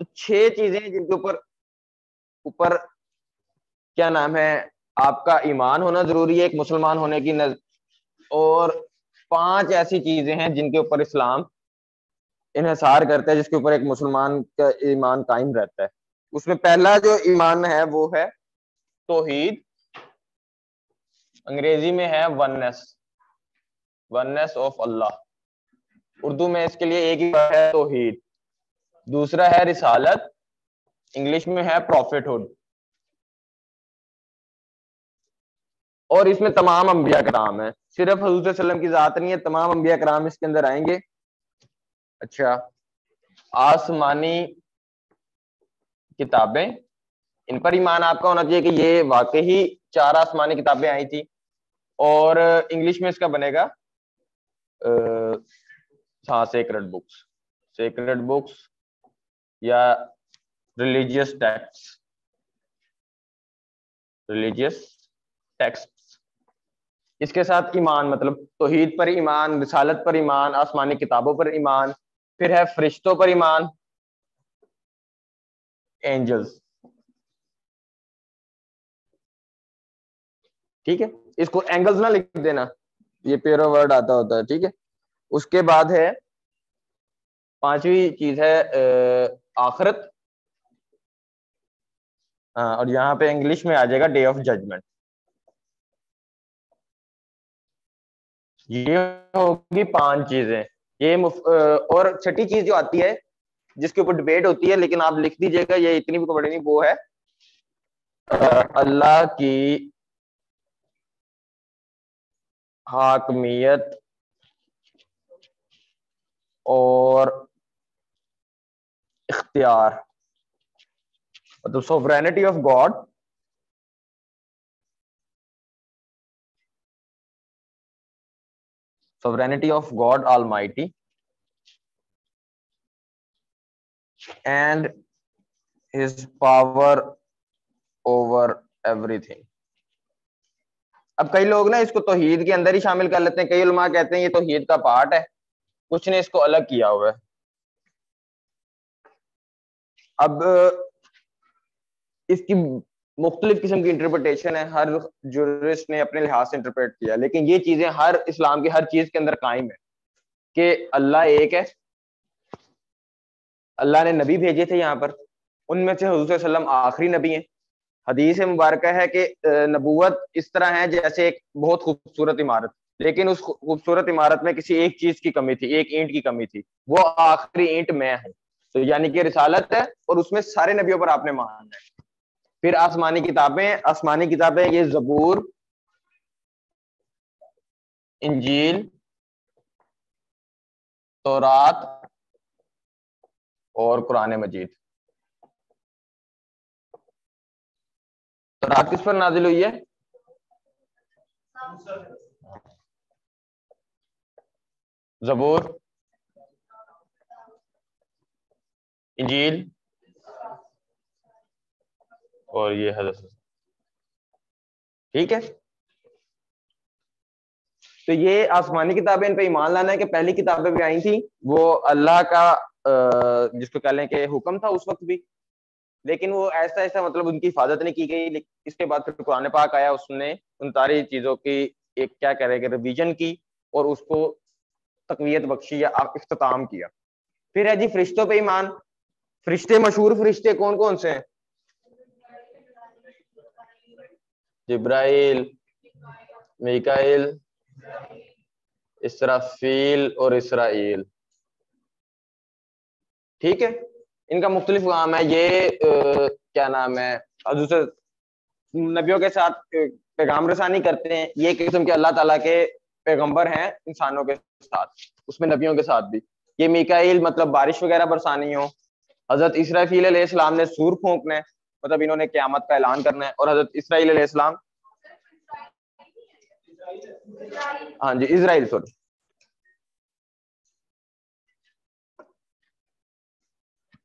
तो छह चीज़ें जिनके ऊपर ऊपर क्या नाम है, आपका ईमान होना ज़रूरी है, एक मुसलमान होने की नज, और पाँच ऐसी चीज़ें हैं जिनके ऊपर इस्लाम इन्हसार करता है, जिसके ऊपर एक मुसलमान का ईमान कायम रहता है। उसमें पहला जो ईमान है, वो है तोहीद। अंग्रेज़ी में है oneness. Oneness of Allah. Urdu में इसके लिए एक ही है तोहीद। दूसरा है रिसालत, इंग्लिश में है प्रॉफिटहुड। और इसमें तमाम अंबिया कराम है। सिर्फ़ हजूर की जात नहीं है, तमाम अंबिया कराम इसके अंदर आएँगे। अच्छा आसमानी किताबें, इन पर ईमान आपका होना चाहिए कि ये वाकई ही चार आसमानी किताबें आई थी। और इंग्लिश में इसका बनेगा हाँ सेक्रेट बुक्स सेक्रेट बुक्स या रिलीजियस टेक्स्ट रिलीजियस टेक्स्ट। इसके साथ ईमान मतलब तोहीद पर ईमान, रिसालत पर ईमान, आसमानी किताबों पर ईमान, फिर है फरिश्तों पर ईमान, एंजल्स। ठीक है? इसको एंगल्स ना लिख देना। ये पेरो वर्ड आता होता है, ठीक है? उसके बाद है, पांचवी चीज़ है आखरत और यहाँ पे इंग्लिश में आ जाएगा डे ऑफ़ जजमेंट ये होगी पाँच चीज़ें। ये और छठी चीज़ जो आती है, जिसके ऊपर डिबेट होती है, लेकिन आप लिख दीजिएगा, ये इतनी भी बड़ी नहीं, वो है अल्लाह की हाकमियत और इख्तियार मतलब sovereignty of God sovereignty of God Almighty and his power over everything अब कई लोग ना इसको तोहीद के अंदर ही शामिल कर लेते हैं। कई उलमा कहते हैं, ये तोहीद का पार्ट है। कुछ ने इसको अलग किया हुआ है। अब, इसकी मुख्तलिफ़ किस्म की इंटरप्रिटेशन है, हर जूरिस्ट ने अपने लिहाज से इंटरप्रेट किया लेकिन ये चीज़ें हर इस्लाम की हर चीज़ के अंदर कायम है कि अल्लाह एक है। अल्लाह ने नबी भेजे थे यहाँ पर, उनमें से हजूर सल्लम आखिरी नबी हैं। हदीस मुबारक है कि नबूवत इस तरह है जैसे एक बहुत खूबसूरत इमारत, लेकिन उस खूबसूरत इमारत में किसी एक चीज़ की कमी थी, एक ईंट की कमी थी। वो आखिरी ईंट मैं हूँ। तो यानी कि रिसालत है और उसमें सारे नबियों पर आपने मानना है। फिर आसमानी किताबें आसमानी किताबें ये जबूर, इंजील, तौरात और कुरान मजीद। तो रात किस पर नाजिल हुई है? जबूर। इंजील। और ये हज़रत ठीक है। तो ये आसमानी किताबें इन पे ईमान लाना है कि पहली किताबें भी आई थी, वो अल्लाह का जिसको कह लें कि हुक्म था उस वक्त भी। लेकिन वो ऐसा ऐसा मतलब उनकी हिफाजत नहीं की गई। इसके बाद फिर कुरान पाक आया, उसने उन सारी चीज़ों की एक क्या कह रहे रिविजन की और उसको तकवीत बख्शी या अख्ताम किया। फिर है जी, फरिश्तों पे ईमान। फरिश्ते मशहूर फरिश्ते कौन कौन से हैं? जिब्राइल मिकाइल इसराफील और इसराइल। ठीक है? इनका मुख्तलिफ़ काम है। ये आ, क्या नाम है? दूसरे नबियों के साथ पैगाम रसानी करते हैं। ये किस्म के अल्लाह ताला के पैगंबर हैं इंसानों के साथ उसमें नबियों के साथ भी। ये मिकाइल मतलब बारिश वगैरह बरसानी हो हज़रत इसराफील इस्लाम ने सूर फूकना मतलब इन्होंने क्यामत का ऐलान करना है। और हज़रत इसराइल इस्लाम हाँ जी, इसराइल सॉरी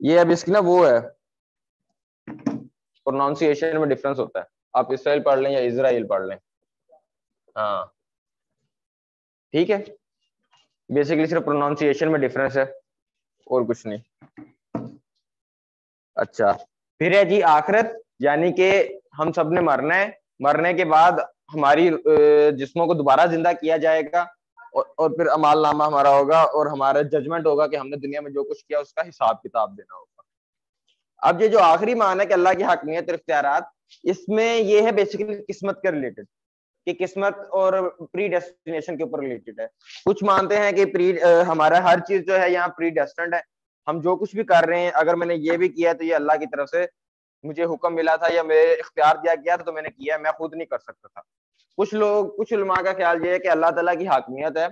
ये अब इसकी ना वो है। प्रोनाउंसिएशन में डिफरेंस होता है। आप इसराइल पढ़ लें या इसराइल पढ़ लें। हाँ। ठीक है? बेसिकली सिर्फ़ प्रोनाउंसिएशन में डिफरेंस है, और कुछ नहीं। अच्छा। फिर है जी आखिरत यानी कि हम सबने मरना है। मरने के बाद हमारी जिस्मों को दोबारा ज़िंदा किया जाएगा और, और फिर अमाल नामा हमारा होगा और हमारा जजमेंट होगा कि हमने दुनिया में जो कुछ किया उसका हिसाब किताब देना होगा। अब ये जो आखिरी मान है कि अल्लाह की हकमियत इख्तियार इसमें ये है बेसिकली किस्मत के रिलेटेड कि किस्मत और प्री डेस्टिनेशन के ऊपर रिलेटेड है। कुछ मानते हैं कि प्री हमारा हर चीज़ जो है यहाँ प्री डेस्टेंड है। हम जो कुछ भी कर रहे हैं, अगर मैंने ये भी किया तो ये अल्लाह की तरफ़ से मुझे हुक्म मिला था या मेरे इख्तियार दिया गया था तो मैंने किया मैं खुद नहीं कर सकता था। कुछ लोग, कुछ उलमा का ख्याल ये है कि अल्लाह तला की हाकमियत है,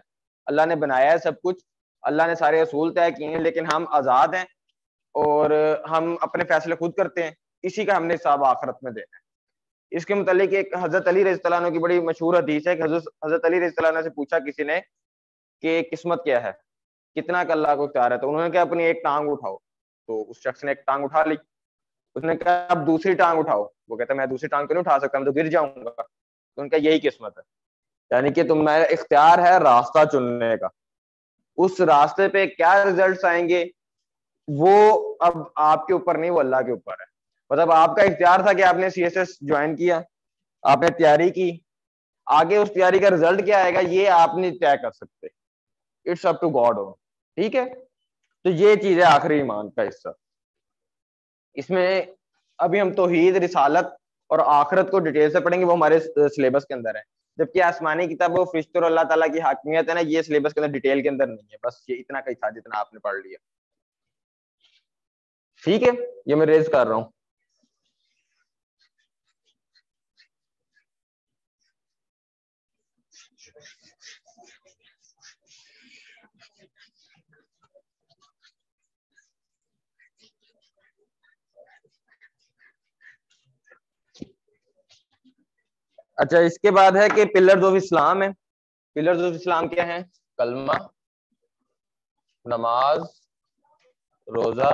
अल्लाह ने बनाया है सब कुछ, अल्लाह ने सारे असूल तय किए हैं, लेकिन हम आज़ाद हैं और हम अपने फैसले खुद करते हैं, इसी का हमने हिसाब आखरत में देना है। इसके मतलब एक हज़रत अली रजीतला की बड़ी मशहूर हदीस है कि हज़रत अली रजीतला से पूछा किसी ने कि किस्मत क्या है? कितना का अल्लाह को इख्तियार है तो उन्होंने कहा, अपनी एक टांग उठाओ। तो उस शख्स ने एक टांग उठा ली। उसने कहा अब दूसरी टांग उठाओ। वो कहता, मैं दूसरी टांग तो नहीं उठा सकता, मैं तो गिर जाऊँगा। तो उनका यही किस्मत है। यानी कि तुम्हारा इख्तियार है रास्ता चुनने का। उस रास्ते पे क्या रिज़ल्ट आएँगे, वो अब आपके ऊपर नहीं, वो अल्लाह के ऊपर है। मतलब आपका इख्तियार था कि आपने सी एस एस ज्वाइन किया, आपने तैयारी की। आगे उस तैयारी का रिज़ल्ट क्या आएगा, ये आप नहीं तय कर सकते। इट्स अप टू गॉड हो ठीक है? तो ये चीज़ है आखिरी ईमान का हिस्सा। इसमें अभी हम तोहीद, रिसालत और आखरत को डिटेल से पढ़ेंगे, वो हमारे सिलेबस के अंदर है। जबकि आसमानी किताब वो फिश्त और अल्लाह तला की हाकमियत है ना, ये सिलेबस के अंदर डिटेल के अंदर नहीं है, बस ये इतना कहीं था जितना आपने पढ़ लिया। ठीक है? ये मैं रेज कर रहा हूँ। अच्छा इसके बाद है कि पिलर्स ऑफ़ इस्लाम है। पिलर्स ऑफ़ इस्लाम क्या है? कलमा, नमाज़, रोजा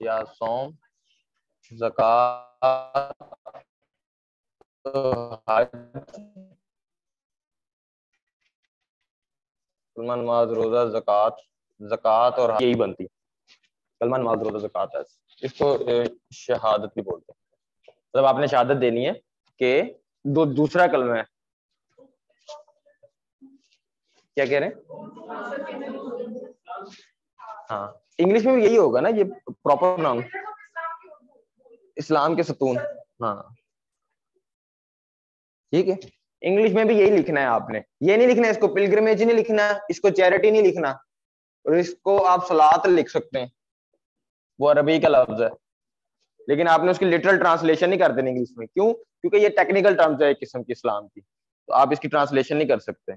या सोम, जक़ात कलमा, नमाज़, रोजा, जक़ात जक़ात और यही बनती कलमा, नमाज़, रोजा, जक़ात है इसको शहादत भी बोलते हैं। मतलब आपने शहादत देनी है कि दो, दूसरा कलम है। क्या कह रहे हैं? हाँ। इंग्लिश में भी यही होगा ना, ये प्रॉपर नाम इस्लाम के सतून। हाँ। ठीक है। इंग्लिश में भी यही लिखना है आपने। ये नहीं लिखना है इसको पिलग्रमेज नहीं लिखना, इसको चैरिटी नहीं लिखना। और इसको आप सलात लिख सकते हैं। वो अरबी का लफ्ज है। लेकिन आपने उसकी लिटरल ट्रांसलेशन नहीं कर देनी इंग्लिश में। क्यों? क्योंकि ये टेक्निकल टर्म्स है एक किस्म की इस्लाम की तो आप इसकी ट्रांसलेशन नहीं कर सकते।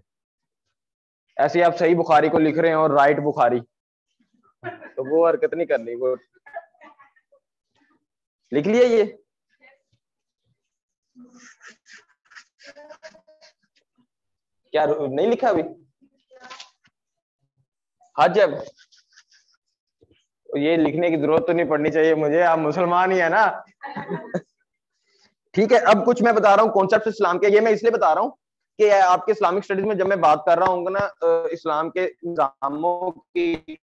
ऐसे आप सही बुखारी को लिख रहे हैं और राइट बुखारी। तो वो हरकत नहीं करनी, वो लिख लिया ये? क्या नहीं लिखा अभी? हज अब। ये लिखने की ज़रूरत तो नहीं पड़नी चाहिए मुझे, आप मुसलमान ही है ना। ठीक है, अब कुछ मैं बता रहा हूँ कॉन्सेप्ट इस्लाम के, ये मैं इसलिए बता रहा हूँ कि आपके इस्लामिक स्टडीज़ में जब मैं बात कर रहा हूँ ना इस्लाम के निजामों की,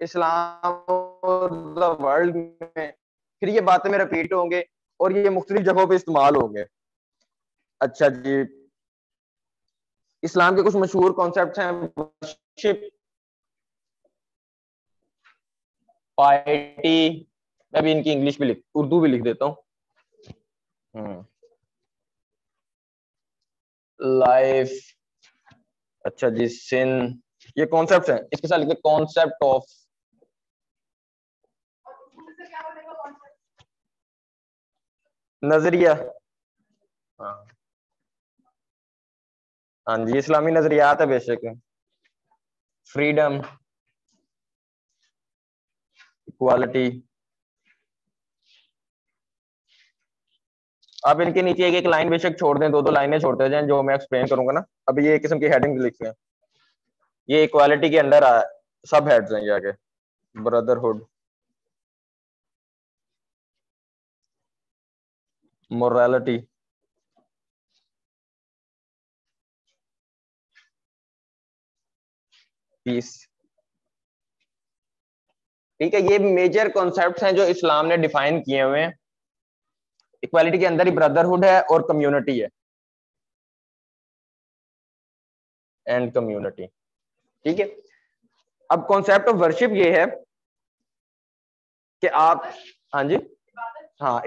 इस्लाम वर्ल्ड में, फिर ये बातें में रिपीट होंगे और ये मुख्तलिफ़ जगहों पे इस्तेमाल होंगे। अच्छा जी। इस्लाम के कुछ मशहूर कॉन्सेप्ट हैं पार्टी मैं भी इनकी इंग्लिश भी लिख, उर्दू भी लिख देता हूँ। Life hmm. अच्छा जी सिन ये कॉन्सेप्ट है। इसके साथ लिखे कॉन्सेप्ट ऑफ़ नज़रिया। हाँ। हाँ जी इस्लामी नजरियात है बेशक। फ्रीडम इक्वालिटी आप इनके नीचे एक एक लाइन बेशक छोड़ दें, दो दो लाइनें छोड़ते जाएँ, जो मैं एक्सप्लेन करूँगा ना। अभी ये किस्म की हेडिंग लिख हैं ये इक्वालिटी के अंडर आया सब हेड्स हैं ये आगे। ब्रदरहुड मोरालिटी पीस ठीक है, ये मेजर कॉन्सेप्ट हैं जो इस्लाम ने डिफाइन किए हुए हैं। इक्वालिटी के अंदर ही ब्रदरहुड है और कम्युनिटी है। एंड कम्युनिटी ठीक है? अब कॉन्सेप्ट ऑफ़ वर्शिप ये है कि आप हाँ जी? हाँ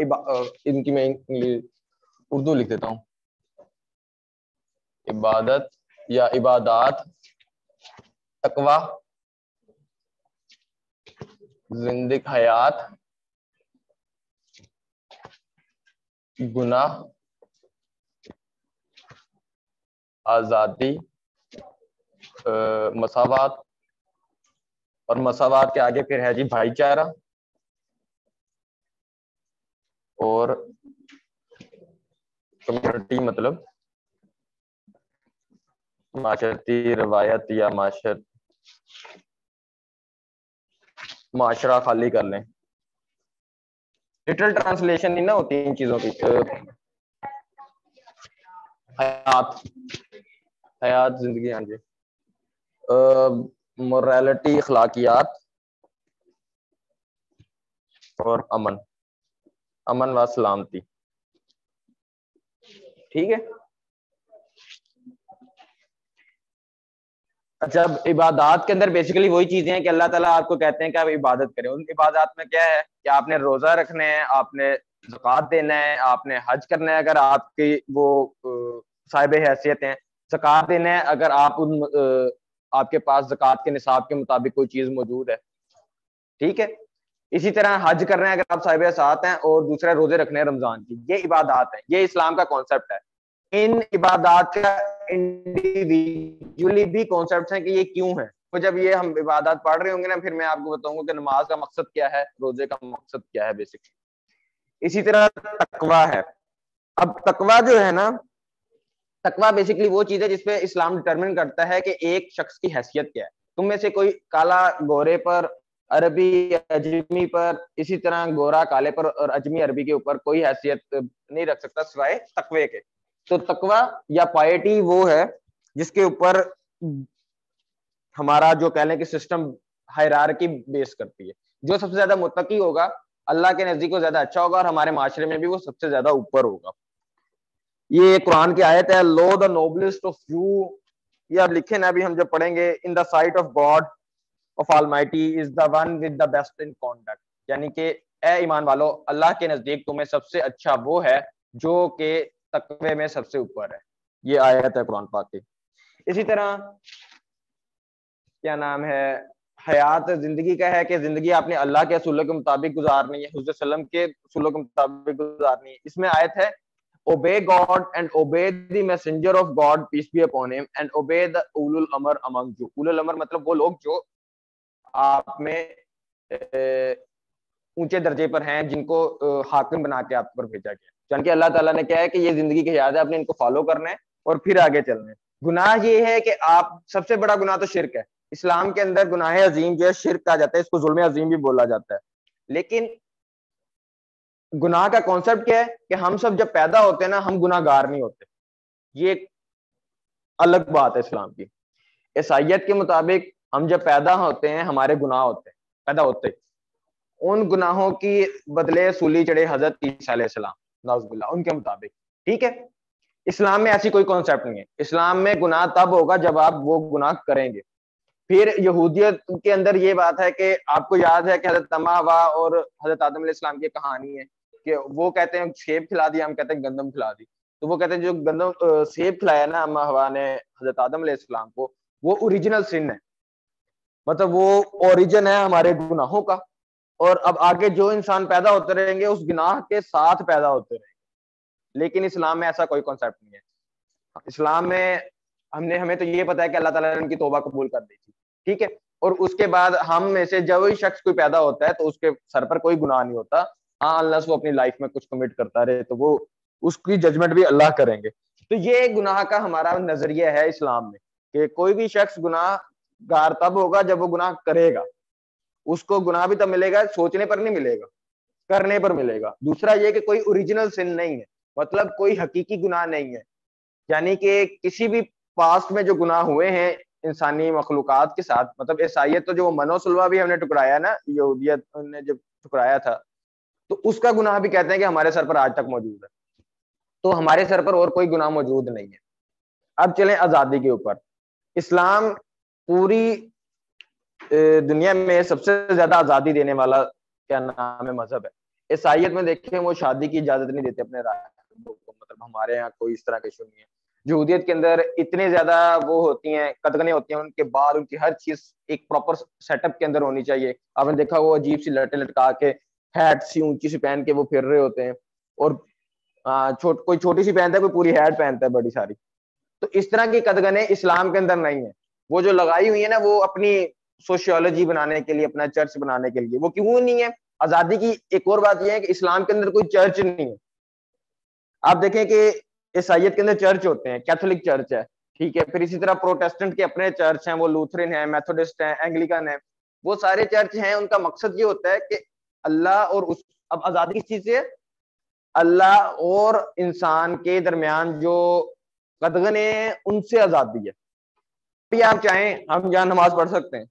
इनकी मैं उर्दू लिख देता हूँ। इबादत या इबादत, तकवा, ज़िंदगी, हयात गुनाह आज़ादी मसावत, और मसावत के आगे फिर है जी भाईचारा, और कम्युनिटी मतलब माशरती रवायत या माशर, माशरा खाली कर लें। लिटल ट्रांसलेशन नहीं ना होती इन चीज़ों की हयात हयात ज़िंदगी हाँ जी। मोरालिटी अखलाकियात और अमन अमन व सलामती। ठीक है? अच्छा इबादत के अंदर बेसिकली वही चीज़ें हैं कि अल्लाह ताला आपको कहते हैं कि आप इबादत करें। उन इबादत में क्या है कि आपने रोजा रखने हैं, आपने जक़ात देना है, आपने हज करना है अगर आपकी वो साहिब हैसियत हैं। जक़ात देना है अगर आप उन आपके पास जक़ात के निसाब के मुताबिक कोई चीज़ मौजूद है। ठीक है? इसी तरह हज कर रहे हैं अगर आप साहिब साथ हैं और दूसरा रोज़े रखने हैं रमज़ान की। ये इबादत है। ये इस्लाम का कॉन्सेप्ट है। इन इबादत का इंडिविजुअली भी कॉन्सेप्ट है कि ये क्यों है? तो जब ये हम इबादत पढ़ रहे होंगे ना, फिर मैं आपको बताऊँगा कि नमाज़ का मकसद क्या है, रोज़े का मकसद क्या है बेसिकली इसी तरह तकवा है। अब तकवा जो है ना, तकवा बेसिकली वो चीज़ है जिसपे इस्लाम डिटरमिन करता है कि एक शख्स की हैसियत क्या है। तुम में से कोई काला गोरे पर, अरबी, अजमी पर, इसी तरह गोरा, काले पर और अजमी, अरबी के ऊपर कोई हैसियत नहीं रख सकता सिवाय तकवे के। तो तकवा या पाइटी वो है, जिसके ऊपर हमारा जो कह लें कि सिस्टम हैरार की बेस करती है। जो सबसे ज़्यादा मुतकी होगा, अल्लाह के नज़दीक को ज़्यादा अच्छा होगा और हमारे माशरे में भी वो सबसे ज़्यादा ऊपर होगा। ये कुरान की आयत है लो द नोबलिस्ट ऑफ़ यू ये अब लिखे ना, अभी हम जब पढ़ेंगे in the sight of God of almighty is the one with the best in conduct यानी कि, ए ईमान वालो, अल्लाह के नज़दीक तुम्हें सबसे अच्छा वो है, जो कि तकवे में सबसे ऊपर है। ये आयत है कुरान पाक की। इसी तरह, क्या नाम है, हयात ज़िंदगी का है कि ज़िंदगी आपने अल्लाह के असूलों के मुताबिक गुजारनी है, हुजूर सल्लम के असूलों के मुताबिक गुजारनी है। इसमें आयत है obey God and obey the messenger of God peace be upon him and obey the ulul amr among you ulul amr मतलब वो लोग जो आप में ऊँचे दर्जे पर हैं, जिनको हाकिम बना के आप पर भेजा गया। जान के अल्लाह ताला ने क्या है कि ये ज़िंदगी की याद है आपने इनको फॉलो करना है और फिर आगे चलना। है गुनाह ये है कि आप, सबसे बड़ा गुनाह तो शिरक है। इस्लाम के अंदर गुनाह अजीम जो है, शिरक कहा जाता है, इसको जुल्म अजीम भी बोला जाता है। लेकिन गुनाह का कॉन्सेप्ट क्या है कि हम सब जब पैदा होते हैं ना, हम गुनाहगार नहीं होते। ये एक अलग बात है इस्लाम की। ईसाइत के मुताबिक हम जब पैदा होते हैं, हमारे गुनाह होते हैं, पैदा होते उन गुनाहों की बदले सूली चढ़े हज़रत ईसा नाजुल्ला उनके मुताबिक। ठीक है? इस्लाम में ऐसी कोई कॉन्सेप्ट नहीं है। इस्लाम में गुनाह तब होगा जब आप वो गुनाह करेंगे। फिर यहूदियत के अंदर ये बात है कि आपको याद है कि हज़रत तमावा और हज़रत आदम इस्लाम की कहानी है कि वो कहते हैं, सेब खिला दिया, हम कहते हैं, गंदम खिला दी। तो वो कहते हैं, जो गंदम सेब खिलाया ना अम्मा हवा ने हज़रत आदम इस्लाम को, वो ओरिजिनल सिन है। मतलब वो ओरिजिन है हमारे गुनाहों का। और अब आगे जो इंसान पैदा होते रहेंगे, उस गुनाह के साथ पैदा होते रहेंगे। लेकिन इस्लाम में ऐसा कोई कॉन्सेप्ट नहीं है। इस्लाम में हमने, हमें तो ये पता है कि अल्लाह ताला ने उनकी तोबा कबूल कर दी थी। ठीक है? और उसके बाद हम में से जब वही शख्स कोई पैदा होता है तो उसके सर पर कोई गुनाह नहीं होता। हाँ अल्लाह वो अपनी लाइफ में कुछ कमिट करता रहे तो वो उसकी जजमेंट भी अल्लाह करेंगे। तो ये गुनाह का हमारा नज़रिया है इस्लाम में, कि कोई भी शख्स गुनाह गार तब होगा जब वो गुनाह करेगा। उसको गुनाह भी तब मिलेगा, सोचने पर नहीं मिलेगा, करने पर मिलेगा। दूसरा ये कि कोई ओरिजिनल सिन नहीं है मतलब कोई हकीकी गुनाह नहीं है। यानी कि किसी भी पास्ट में जो गुनाह हुए हैं इंसानी मखलूकत के साथ मतलब ईसाइत तो जो मनोसलवा भी हमने टुकराया ना, यहूदियत ने जब टुकराया था तो उसका गुनाह भी कहते हैं कि हमारे सर पर आज तक मौजूद है। तो हमारे सर पर और कोई गुनाह मौजूद नहीं है। अब चलें आज़ादी के ऊपर। इस्लाम पूरी दुनिया में सबसे ज़्यादा आज़ादी देने वाला क्या नाम है, मज़हब है? ईसाइत में देखें, वो शादी की इजाज़त नहीं देते अपने को मतलब हमारे यहाँ कोई इस तरह के इशू नहीं है। जहूदियत के अंदर इतने ज़्यादा वो होती हैं, कदगने होती हैं, उनके बाल उनकी हर चीज़ एक प्रॉपर सेटअप के अंदर होनी चाहिए। आपने देखा वो अजीब सी लटे लटका के हैट सी ऊँची सी पहन के वो फिर रहे होते हैं। और छोट, कोई छोटी सी पहनता है, कोई पूरी हैट पहनता है बड़ी सारी। तो इस तरह की कदगने इस्लाम के अंदर नहीं है। वो जो लगाई हुई है ना, वो अपनी सोशियोलॉजी बनाने के लिए, अपना चर्च बनाने के लिए। वो क्यों नहीं है? आज़ादी की एक और बात यह है कि इस्लाम के अंदर कोई चर्च नहीं है। आप देखें कि ईसाइत के अंदर चर्च होते हैं कैथोलिक चर्च है, ठीक है, फिर इसी तरह प्रोटेस्टेंट के अपने चर्च हैं, वो लूथरन है मैथोडिस्ट है एंग्लिकन है, वो सारे चर्च हैं, उनका मकसद ये होता है कि अल्लाह और उस, अब आज़ादी किस चीज़ से अल्लाह और इंसान के दरमियान जो कदगने उनसे आज़ादी है। भी आप चाहें, हम यहाँ नमाज़ पढ़ सकते हैं।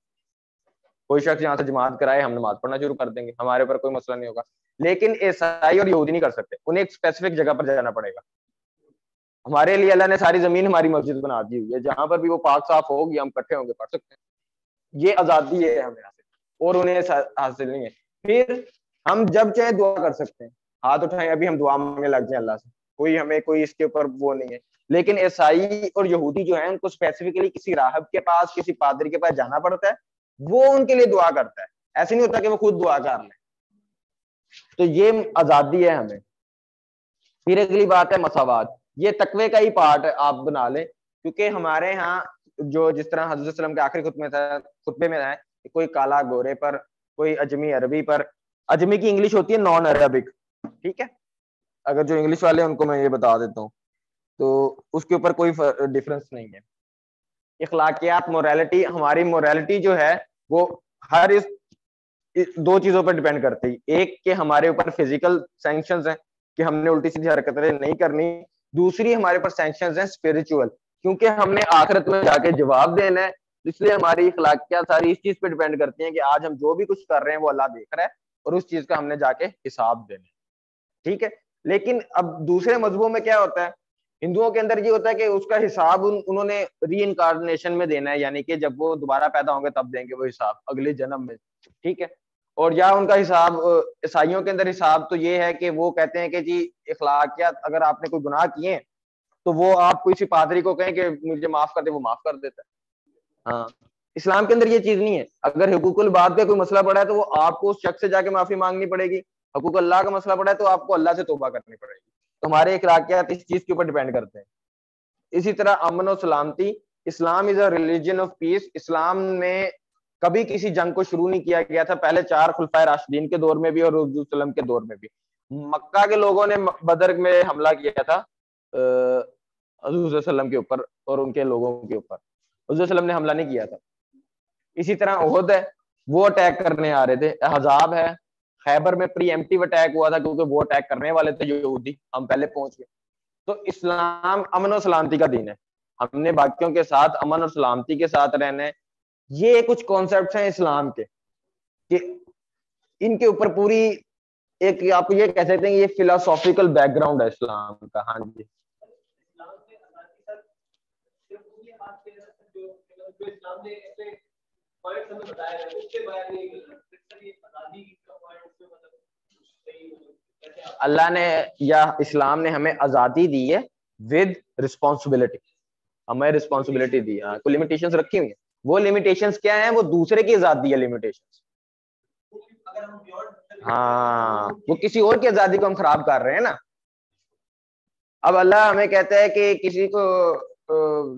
कोई शख्स यहाँ से जमात कराए, हम नमाज़ पढ़ना शुरू कर देंगे। हमारे ऊपर कोई मसला नहीं होगा। लेकिन ईसाई और यहूदी नहीं कर सकते। उन्हें एक स्पेसिफिक जगह पर जाना पड़ेगा। हमारे लिए अल्लाह ने सारी ज़मीन हमारी मस्जिद बना दी हुई है। जहाँ पर भी वो पाक साफ़ होगी, हम इकट्ठे होंगे, पढ़ सकते हैं। ये आज़ादी है हमें और उन्हें हासिल नहीं है। फिर हम जब चाहे दुआ कर सकते हैं। हाथ उठाएँ, अभी हम दुआ मांगने लग जाए अल्लाह से। कोई हमें, कोई इसके ऊपर वो नहीं है। लेकिन ईसाई और यहूदी जो है, उनको स्पेसिफिकली किसी राहब के पास, किसी पादरी के पास जाना पड़ता है। वो उनके लिए दुआ करता है। ऐसे नहीं होता कि वो खुद दुआ कर ले। तो ये आज़ादी है हमें। फिर अगली बात है मसावाद। ये तकवे का ही पार्ट आप बना लें, क्योंकि हमारे यहाँ जो जिस तरह हज़रत के आखिरी खुतबे था, खुतबे में है कोई काला गोरे पर, कोई अजमी अरबी पर। अजमी की इंग्लिश होती है नॉन अरबिक ठीक है? अगर जो इंग्लिश वाले हैं, उनको मैं ये बता देता हूँ। तो उसके ऊपर कोई डिफरेंस नहीं है। इखलाकियात मोरालिटी हमारी मोरालिटी जो है वो हर इस, इस दो चीज़ों पर डिपेंड करती है। एक के हमारे ऊपर फ़िज़िकल सैंक्शन है कि हमने उल्टी सीधी हरकतें नहीं करनी। दूसरी हमारे पास सैंक्शन है स्पिरिचुअल क्योंकि हमने आखिरत में जाके जवाब देना है। इसलिए हमारी इखलाकियात सारी इस चीज़ पर डिपेंड करती है कि आज हम जो भी कुछ कर रहे हैं वो अल्लाह देख रहा है और उस चीज़ का हमने जाके हिसाब देना है। ठीक है? लेकिन अब दूसरे मजहबों में क्या होता है? हिंदुओं के अंदर ये होता है कि उसका हिसाब उन, उन्होंने री इनकारनेशन में देना है यानी कि जब वो दोबारा पैदा होंगे तब देंगे वो हिसाब अगले जन्म में ठीक है? और या उनका हिसाब ईसाइयों के अंदर हिसाब तो ये है कि वो कहते हैं कि जी इखलाकियात अगर आपने कोई गुनाह किए हैं तो वो आप किसी पादरी को कहें कि मुझे माफ़ कर दे वो माफ़ कर देता है। हाँ इस्लाम के अंदर ये चीज़ नहीं है। अगर हकूकुल बात का कोई मसला पड़ा है तो वो आपको उस शख्स से जाके माफ़ी मांगनी पड़ेगी। हकूक अल्लाह का मसला पड़ा है तो आपको अल्लाह से तोबा करनी पड़ेगी। तो हमारे इखलाकियात इस चीज़ के ऊपर डिपेंड करते हैं। इसी तरह अमन और सलामती, Islam is a religion of peace इस्लाम में कभी किसी जंग को शुरू नहीं किया गया था, पहले चार खुलफा राशिदीन के दौर में भी और वसल्लम के दौर में भी। मक्का के लोगों ने बदर में हमला किया था वसल्लम के ऊपर और उनके लोगों के ऊपर। ने हमला नहीं किया था। इसी तरह ओहद है, वो अटैक करने आ रहे थे। हजाब है खैबर में प्री एम्प्टिव अटैक हुआ था क्योंकि वो अटैक करने वाले थे यहूदी, हम पहले पहुँच गए। तो इस्लाम अमन और सलामती का दिन है। हमने बाकियों के साथ अमन और सलामती के साथ रहना है। ये कुछ कॉन्सेप्ट हैं इस्लाम के, कि इनके ऊपर पूरी एक आप ये कह सकते हैं ये फिलोसॉफिकल बैकग्राउंड है इस्लाम का। हाँ जी। अल्लाह ने या इस्लाम ने हमें आज़ादी दी है विद रिस्पॉन्सिबिलिटी हमें रिस्पॉन्सिबिलिटी दी, है, कोई लिमिटेशंस रखी हुई है? वो लिमिटेशन क्या है? वो दूसरे की आज़ादी है लिमिटेशंस हाँ वो किसी और की आज़ादी को हम खराब कर रहे हैं ना। अब अल्लाह हमें कहता है कि किसी को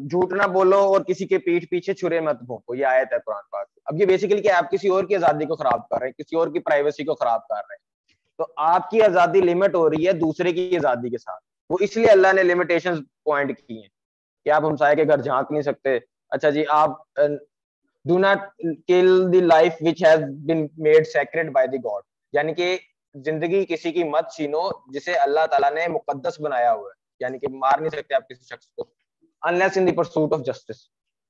झूठ ना बोलो और किसी के पीठ पीछे छुरे मत भोंको, ये आयत है कुरान पाक अब ये बेसिकली क्या आप किसी और की आज़ादी को खराब कर रहे हैं, किसी और की प्राइवेसी को खराब कर रहे हैं। तो आपकी आज़ादी लिमिट हो रही है दूसरे की आज़ादी के साथ। वो इसलिए अल्लाह ने लिमिटेशन पॉइंट की है कि आप हमसाए के घर झाँक नहीं सकते। अच्छा जी, आप do not kill the life which has been made sacred by the God यानी कि ज़िंदगी किसी की मत छीनो, जिसे अल्लाह ताला ने मुकद्दस बनाया हुआ है। यानी कि मार नहीं सकते आप किसी शख्स को। Unless in the pursuit of justice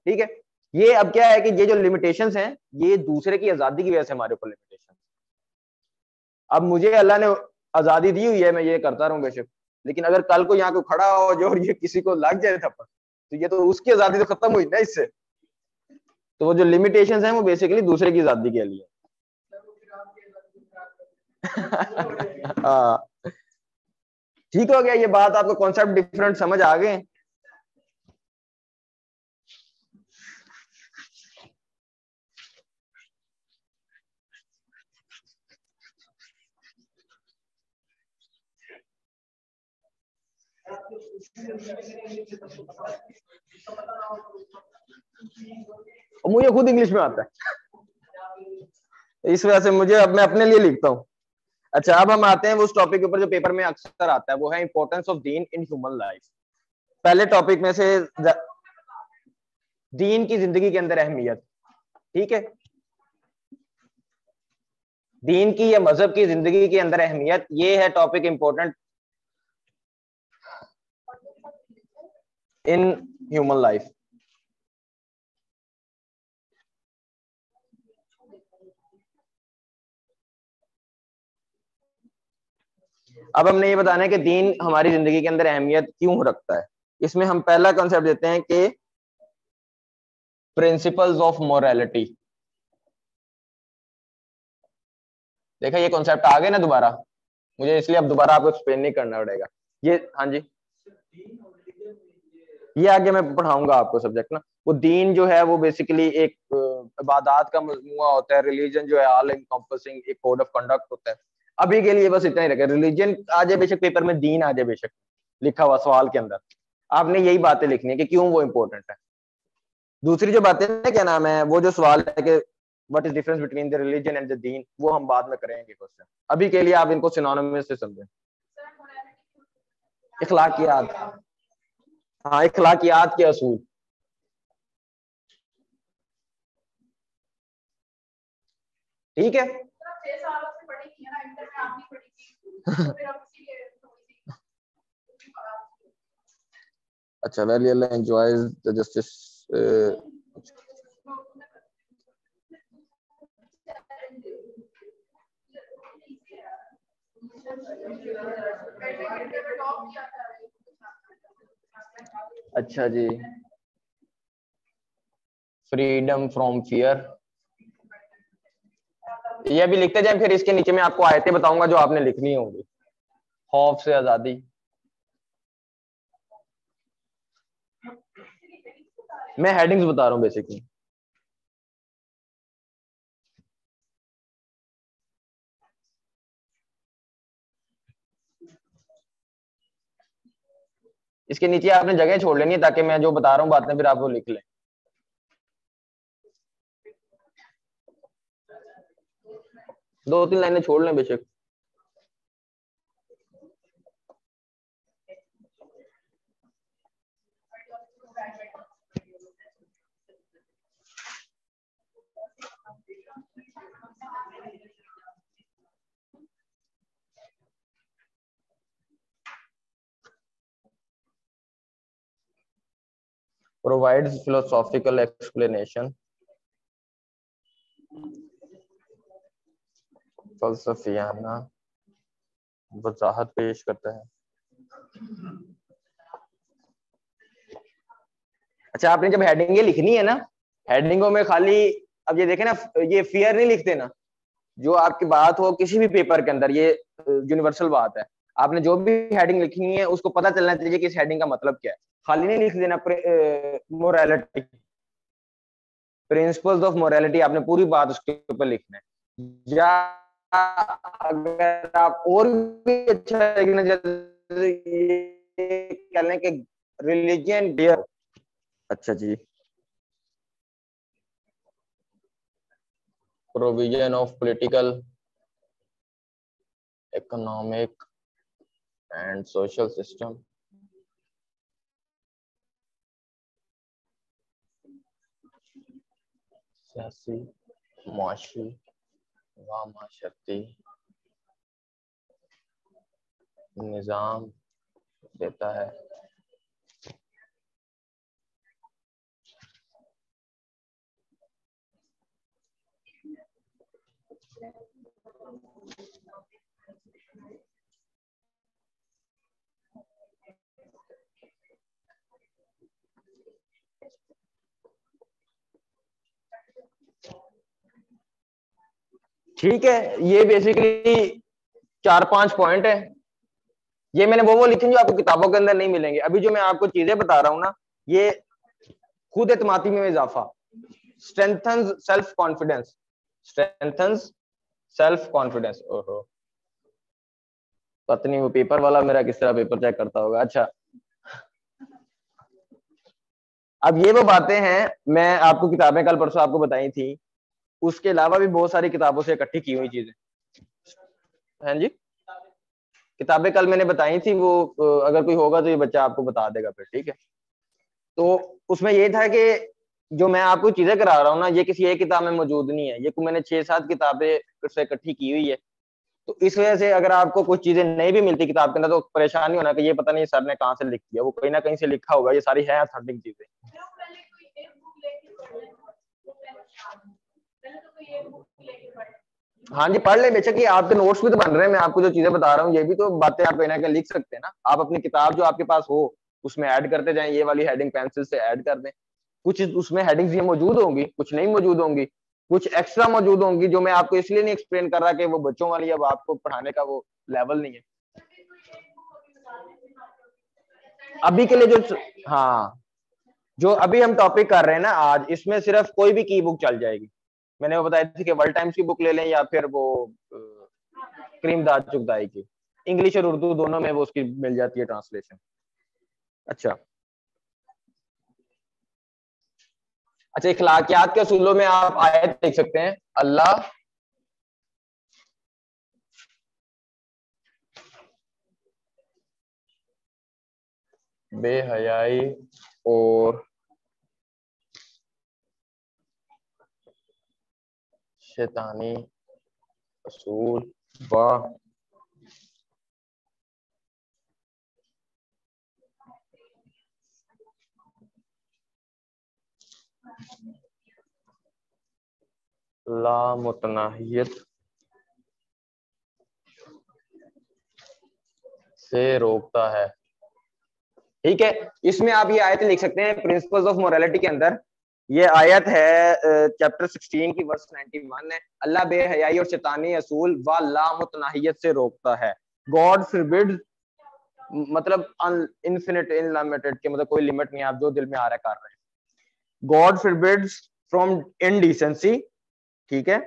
ठीक है? ये अब क्या है कि ये जो लिमिटेशंस हैं, ये दूसरे की आज़ादी की वजह से हमारे ऊपर लिमिटेशन अब मुझे अल्लाह ने आज़ादी दी हुई है, मैं ये करता रहूँ बेशक। लेकिन अगर कल को यहाँ को खड़ा हो जो और ये किसी को लग जाए थप्पड़ तो ये तो उसकी आज़ादी तो खत्म हुई ना इससे। तो वो जो लिमिटेशंस हैं वो बेसिकली दूसरे की आज़ादी के लिए। हाँ। ठीक हो गया ये बात, आपको कॉन्सेप्ट डिफरेंट समझ आ गए। मुझे खुद इंग्लिश में आता है। इस वजह से मुझे अब मैं अपने लिए लिखता हूँ। अच्छा अब हम आते हैं उस टॉपिक के ऊपर जो पेपर में अक्सर आता है, वो है इंपॉर्टेंस ऑफ़ दीन इन ह्यूमन लाइफ पहले टॉपिक में से दीन की ज़िंदगी के अंदर अहमियत, ठीक है? दीन की या मज़हब की ज़िंदगी के अंदर अहमियत, ये है topic important in human life अब हमने ये बताना है कि दीन हमारी ज़िंदगी के अंदर अहमियत क्यों रखता है? इसमें हम पहला कॉन्सेप्ट देते हैं कि प्रिंसिपल्स ऑफ़ मोरालिटी देखा, ये कॉन्सेप्ट आ गए ना दोबारा? मुझे इसलिए अब दोबारा आपको एक्सप्लेन नहीं करना पड़ेगा। ये हाँ जी। ये आगे मैं पढ़ाऊँगा आपको सब्जेक्ट ना। वो दीन जो है, वो बेसिकली एक इबादत का मजमुआ होता है रिलीजन जो है ऑल इनकम्पसिंग एक कोड ऑफ़ कंडक्ट होता है। अभी के लिए बस इतना ही रखे रिलीजन आ जाए बेशक पेपर में दीन आ जाए बेशक, लिखा हुआ सवाल के अंदर। आपने यही बातें लिखनी है कि क्यों वो इंपॉर्टेंट है। दूसरी जो बातें ना क्या नाम है, वो जो सवाल है कि what is difference between the religion and the दीन वो हम बाद में करेंगे क्वेश्चन अभी के लिए आप इनको सिनोनिमस से समझें। इखलाकियात हाँ इखलाकियात के असूल ठीक है? अच्छा very Allah enjoys the justice अच्छा जी। फ्रीडम फ्रॉम फियर ये भी लिखते जाए, फिर इसके नीचे में आपको आयतें बताऊँगा जो आपने लिखनी होगी। खौफ से आज़ादी। मैं हेडिंग्स बता रहा हूँ बेसिकली इसके नीचे आपने जगह छोड़ लेनी है ताकि मैं जो बता रहा हूँ बातें फिर आप वो लिख लें। दो तीन लाइनें छोड़ लें बेशक। Provides philosophical explanation. फलसफियाना वजाहत पेश करता है। अच्छा आपने जब हेडिंग लिखनी है ना हेडिंगों में खाली, अब ये देखे ना, ये फियर नहीं लिखते ना, जो आपकी बात हो किसी भी पेपर के अंदर, ये यूनिवर्सल बात है। आपने जो भी हेडिंग लिखनी है, उसको पता चलना चाहिए कि इस हेडिंग का मतलब क्या है। खाली नहीं लिख देना मोरालिटी प्रिंसिपल्स ऑफ़ मोरालिटी आपने पूरी बात उसके ऊपर लिखना है। या अगर आप और भी अच्छा लिखना चाहते कि रिलीजियन डियर अच्छा जी। Provision of political economic and social system सियासी मुआशी वामाशक्ति निज़ाम देता है। ठीक है, ये बेसिकली चार पाँच पॉइंट है। ये मैंने वो वो लिखे जो आपको किताबों के अंदर नहीं मिलेंगे। अभी जो मैं आपको चीज़ें बता रहा हूँ ना, ये खुद एतमाती में इजाफा। Strengthen self confidence strengthen self confidence ओहो। पता नहीं, वो पेपर वाला मेरा किस तरह पेपर चेक करता होगा। अच्छा। अब ये वो बातें हैं, मैं आपको किताबें कल परसों आपको बताई थी। उसके अलावा भी बहुत सारी किताबों से इकट्ठी की हुई चीज़ें। हाँ जी? किताबें कल मैंने बताई थी, वो अगर कोई होगा तो ये बच्चा आपको बता देगा फिर, ठीक है? तो उसमें ये था कि जो मैं आपको चीज़ें करा रहा हूँ ना, ये किसी एक किताब में मौजूद नहीं है। ये मैंने छह सात किताबें से इकट्ठी की हुई है। तो इस वजह से अगर आपको कुछ चीज़ें नहीं भी मिलती किताब के अंदर तो परेशान नहीं होना कि ये पता नहीं सर ने कहाँ से लिख दिया वो कहीं ना कहीं से लिखा होगा, ये सारी है अथेंटिक चीज़ें। हाँ जी, पढ़ ले बेचक ये आपके नोट्स भी तो बन रहे हैं, मैं आपको जो चीज़ें बता रहा हूँ, ये भी तो बातें आप कहीं लिख सकते हैं ना। आप अपनी किताब जो आपके पास हो, उसमें ऐड करते जाएँ, ये वाली हेडिंग पेंसिल से ऐड कर दें। कुछ उसमें हेडिंग्स ये मौजूद होंगी, कुछ नहीं मौजूद होंगी, कुछ एक्स्ट्रा मौजूद होंगी, जो मैं आपको इसलिए नहीं एक्सप्लेन कर रहा कि वो बच्चों वाली अब आपको पढ़ाने का वो लेवल नहीं है। अभी के लिए जो हाँ जो अभी हम टॉपिक कर रहे हैं ना आज, इसमें सिर्फ़ कोई भी की बुक चल जाएगी। मैंने वो बताया थी कि वर्ल्ड टाइम्स की बुक ले लें या फिर वो क्रीम दाद चुगदाई की। इंग्लिश और उर्दू दोनों में वो उसकी मिल जाती है ट्रांसलेशन अच्छा। अच्छा इखलाकियात के असूलों में आप आयत देख सकते हैं। अल्लाह। बेहयाई और शैतानी असूल व लामुतनाहियत। से रोकता है। ठीक है, इसमें आप ये आयत लिख सकते हैं प्रिंसिपल्स ऑफ़ मोरालिटी के अंदर। ये आयत है चैप्टर 16 की वर्स 91 है। अल्लाह बेहयाई और शैतानी असूल व लामुतनाहियत से रोकता है। गॉड फिरबिड मतलब इनफिनिट इनलिमिटेड के मतलब कोई लिमिट नहीं आप जो दिल में आ रहा कर रहे हैं। गॉड फिरबिड्स फ्रॉम इनडिसेंसी ठीक है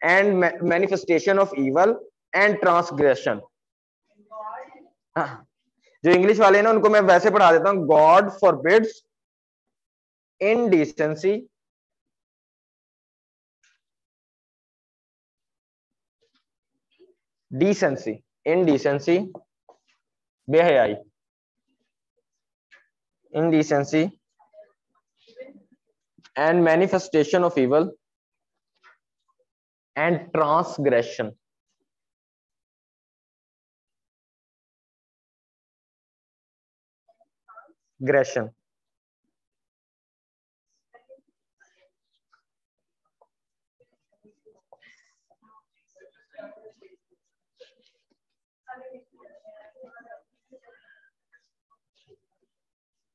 and manifestation of evil and transgression जो इंग्लिश वाले ना, उनको मैं वैसे पढ़ा देता हूँ। God forbids indecency decency indecency बेहयाई indecency and manifestation of evil and transgression aggression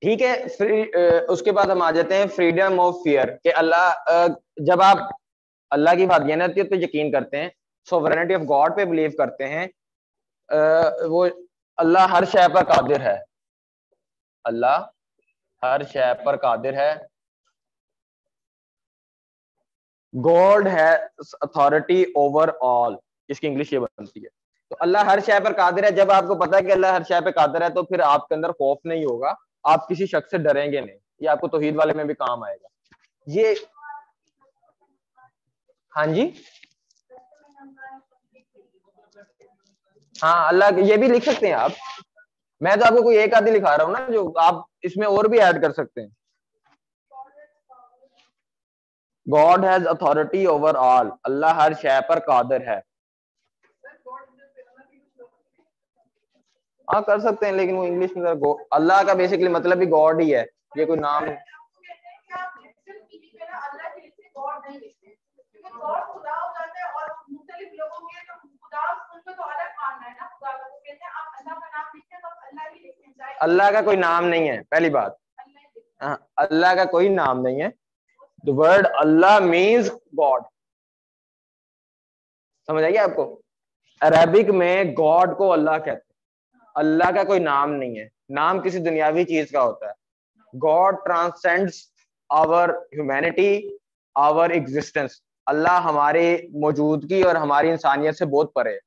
ठीक है फ्री उसके बाद हम आ जाते हैं फ्रीडम ऑफ़ फियर कि अल्लाह जब आप अल्लाह की बात कहना तो यकीन करते हैं सोवरेनिटी ऑफ़ गॉड पे बिलीव करते हैं वो अल्लाह हर शय पर कादिर है। अल्लाह हर शय पर कादिर है। गॉड है अथॉरिटी ओवर ऑल इसकी इंग्लिश ये बनती है। तो अल्लाह हर शय पर कादिर है। जब आपको पता है कि अल्लाह हर शय पर कादिर है तो फिर आपके अंदर खौफ नहीं होगा। आप किसी शख्स से डरेंगे नहीं, ये आपको तोहीद वाले में भी काम आएगा। ये हाँ जी? हाँ अल्लाह ये भी लिख सकते हैं आप। मैं तो आपको कोई एक आदि लिखा रहा हूँ ना, जो आप इसमें और भी ऐड कर सकते हैं। God has authority over all अल्लाह हर शय पर कादर है। हाँ कर सकते हैं, लेकिन वो इंग्लिश में अल्लाह का बेसिकली मतलब भी गॉड ही है। ये कोई नाम अल्लाह का कोई नाम नहीं है, पहली बात। हाँ, अल्लाह का कोई नाम नहीं है। The word Allah means God समझ आइए आपको? अरेबिक में गॉड को अल्लाह कहते हैं। अल्लाह का कोई नाम नहीं है। नाम किसी दुनियावी चीज़ का होता है। God transcends our humanity our existence अल्लाह हमारे मौजूदगी और हमारी इंसानियत से बहुत परे है।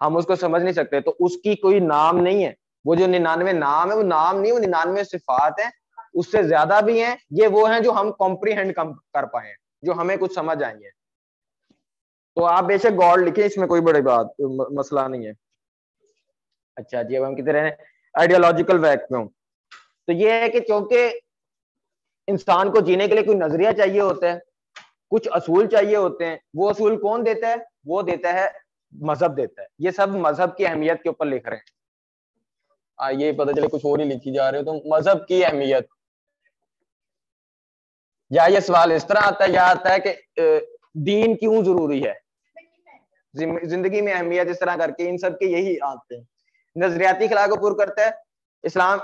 हम उसको समझ नहीं सकते। तो उसकी कोई नाम नहीं है। वो जो निन्यानवे नाम है, वो नाम नहीं वो निन्यानवे सिफात है। उससे ज़्यादा भी हैं। ये वो हैं जो हम कॉम्प्रीहेंड कर पाए जो हमें कुछ समझ है तो आप बेशक गॉड लिखे, इसमें कोई बड़ी बात मसला नहीं है। अच्छा जी अब हम कितने रहे आइडियोलॉजिकल वैक में तो ये है कि क्योंकि इंसान को जीने के लिए कोई नज़रिया चाहिए होता है कुछ असूल चाहिए होते हैं वो असूल कौन देता है? वो देता है मज़हब देता है। ये सब मज़हब की अहमियत के ऊपर लिख रहे हैं। आ, ये पता चले कुछ और ही लिखी जा रहे हो तो मज़हब की अहमियत। या ये सवाल इस तरह आता है या आता है कि दीन क्यों ज़रूरी है? ज़िंदगी में अहमियत इस तरह करके इन सब के यही आते हैं। नजरियाती खिला को पूरा करता है। इस्लाम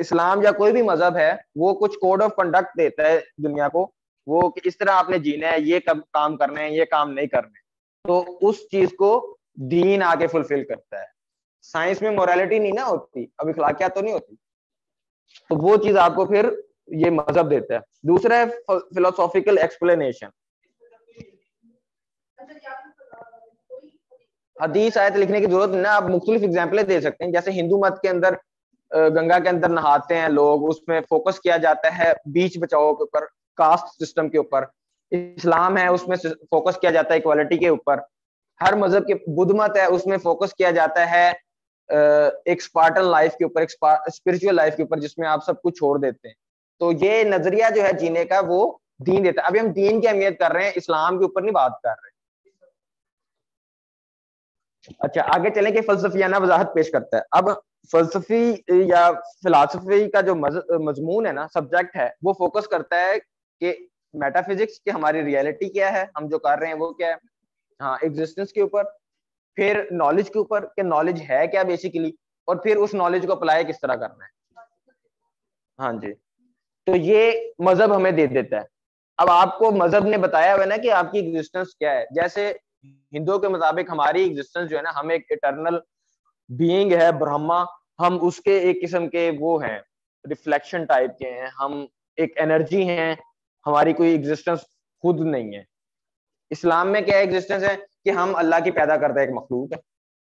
इस्लाम या कोई भी मज़हब है, वो कुछ कोड ऑफ़ कंडक्ट देता है दुनिया को। वो कि इस तरह आपने जीना है, ये कब काम करने हैं, ये काम नहीं करने तो उस चीज़ को दीन आके फुलफिल करता है। साइंस में मोरालिटी नहीं ना होती, अब इखलाकियात तो नहीं होती। तो वो चीज़ आपको फिर ये मज़हब देता है। दूसरा है फिलोसॉफिकल एक्सप्लेनेशन हदीस आयत लिखने की ज़रूरत ना, आप मुख्तलिफ़ एग्जाम्पलें दे सकते हैं। जैसे हिंदू मत के अंदर गंगा के अंदर नहाते हैं लोग, उसमें फोकस किया जाता है बीच बचाओ के ऊपर कास्ट सिस्टम के ऊपर। इस्लाम है, उसमें फोकस किया जाता है इक्वालिटी के ऊपर। हर मज़हब के बुद्ध मत है, उसमें फोकस किया जाता है एक स्पार्टन लाइफ के ऊपर, एक स्पिरिचुअल लाइफ के ऊपर, जिसमें आप सब कुछ छोड़ देते हैं। तो ये नज़रिया जो है जीने का, वो दीन देता है। अभी हम दीन की अहमियत कर रहे हैं, इस्लाम के ऊपर नहीं बात कर रहे। अच्छा आगे चले के फलसफियाना वजाहत पेश करता है। अब फलसफी या फिलासफी का जो मजमून है ना, सब्जेक्ट है, वो फोकस करता है कि मेटाफिजिक्स की हमारी रियलिटी क्या है, हम जो कर रहे हैं वो क्या है। हाँ एग्जिस्टेंस के ऊपर, फिर नॉलेज के ऊपर कि नॉलेज है क्या बेसिकली और फिर उस नॉलेज को अप्लाई किस तरह करना है। हाँ जी। तो ये मज़हब हमें दे देता है। अब आपको मज़हब ने बताया हुआ ना कि आपकी एग्जिस्टेंस क्या है। जैसे हिंदुओं के मुताबिक हमारी एग्जिस्टेंस जो है ना हम एक इटर्नल बीइंग है ब्रह्मा हम उसके एक किस्म के वो हैं रिफ्लेक्शन टाइप के हैं हम एक एनर्जी हैं हमारी कोई एग्जिस्टेंस खुद नहीं है। इस्लाम में क्या एग्जिस्टेंस है कि हम अल्लाह की पैदा करता एक मखलूक है।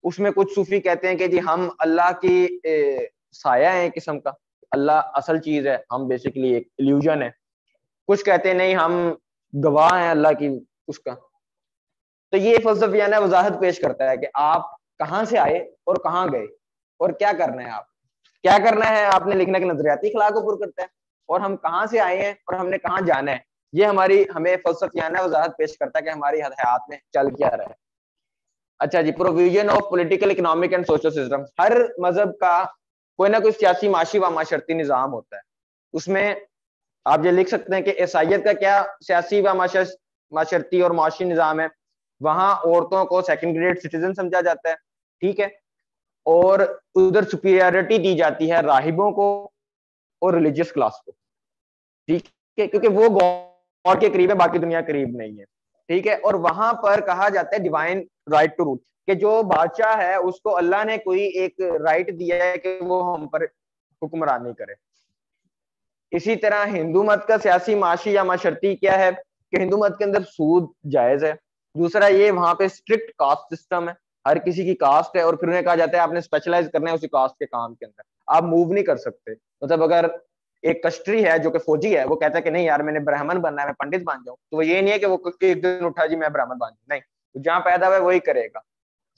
उसमें कुछ सूफी कहते हैं कि जी हम अल्लाह की ए, साया है एक किस्म का। अल्लाह असल चीज़ है हम बेसिकली एक इल्यूजन है। कुछ कहते हैं नहीं हम गवाह हैं अल्लाह की उसका। तो ये फलसफियाना वजाहत पेश करता है कि आप कहाँ से आए और कहाँ गए और क्या करना है आप? क्या करना है? आपने लिखना के नजरियाती खिला को पूरा करता है। और हम कहाँ से आए हैं और हमने कहाँ जाना है? ये हमारी, हमें फलसफियाना वजाहत पेश करता है कि हमारी हयात में चल क्या रहा है। अच्छा जी provision of political economic and social system हर मज़हब का कोई ना कोई सियासी माशी व माशरती निज़ाम होता है। उसमें आप ये लिख सकते हैं कि ईसाइत का क्या सियासी व माशरती और माशी निज़ाम है? वहाँ औरतों को सेकंड ग्रेड सिटीजन समझा जाता है, ठीक है? और उधर सुपीरियरिटी दी जाती है राहिबों को और रिलीजियस क्लास को, ठीक है? क्योंकि वो गॉड के करीब है, बाकी दुनिया करीब नहीं है, ठीक है? और वहाँ पर कहा जाता है डिवाइन राइट टू रूल कि जो बादशाह है, उसको अल्लाह ने कोई एक राइट दिया है कि वो हम पर हुक्मरानी करे। इसी तरह हिंदू मत का सियासी माशी या माशर्ती क्या है? कि हिंदू मत के अंदर सूद जायज़ है। दूसरा ये, वहाँ पे स्ट्रिक्ट कास्ट सिस्टम है। हर किसी की कास्ट है और फिर उन्हें कहा जाता है, आपने स्पेशलाइज करना है उसी कास्ट के काम के अंदर। आप मूव नहीं कर सकते। मतलब अगर एक कस्ट्री है जो कि फौजी है, वो कहता है कि नहीं यार, मैंने ब्राह्मण बनना है, मैं पंडित बन जाऊँ तो वो ये नहीं है कि वो एक दिन उठा, जी, मैं ब्राह्मण बन नहीं। तो जहाँ पैदा हुआ वही करेगा।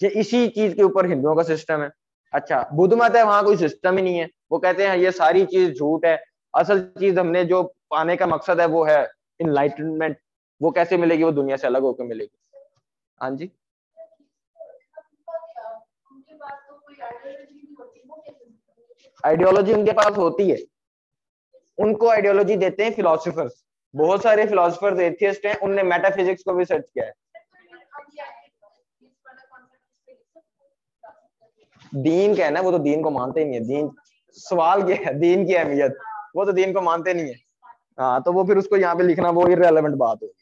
ये इसी चीज़ के ऊपर हिंदुओं का सिस्टम है। अच्छा बुद्ध मत है, वहाँ कोई सिस्टम ही नहीं है। वो कहते हैं, ये सारी चीज़ झूठ है। असल चीज़ हमने जो पाने का मकसद है, वो है इनलाइटनमेंट वो कैसे मिलेगी? वो दुनिया से अलग होकर मिलेगी। हाँ जी। आइडियोलॉजी उनके पास होती है। उनको आइडियोलॉजी देते हैं फिलोसफर्स बहुत सारे फिलोसफर्स एथियस्ट हैं, उनने मेटाफिजिक्स को भी सर्च किया है। दीन क्या है ना, वो तो दीन को मानते नहीं है। दीन, सवाल क्या है? दीन की अहमियत। वो तो दीन को मानते नहीं है। हाँ तो वो फिर उसको यहाँ पे लिखना, वो इरेलीवेंट बात होगी।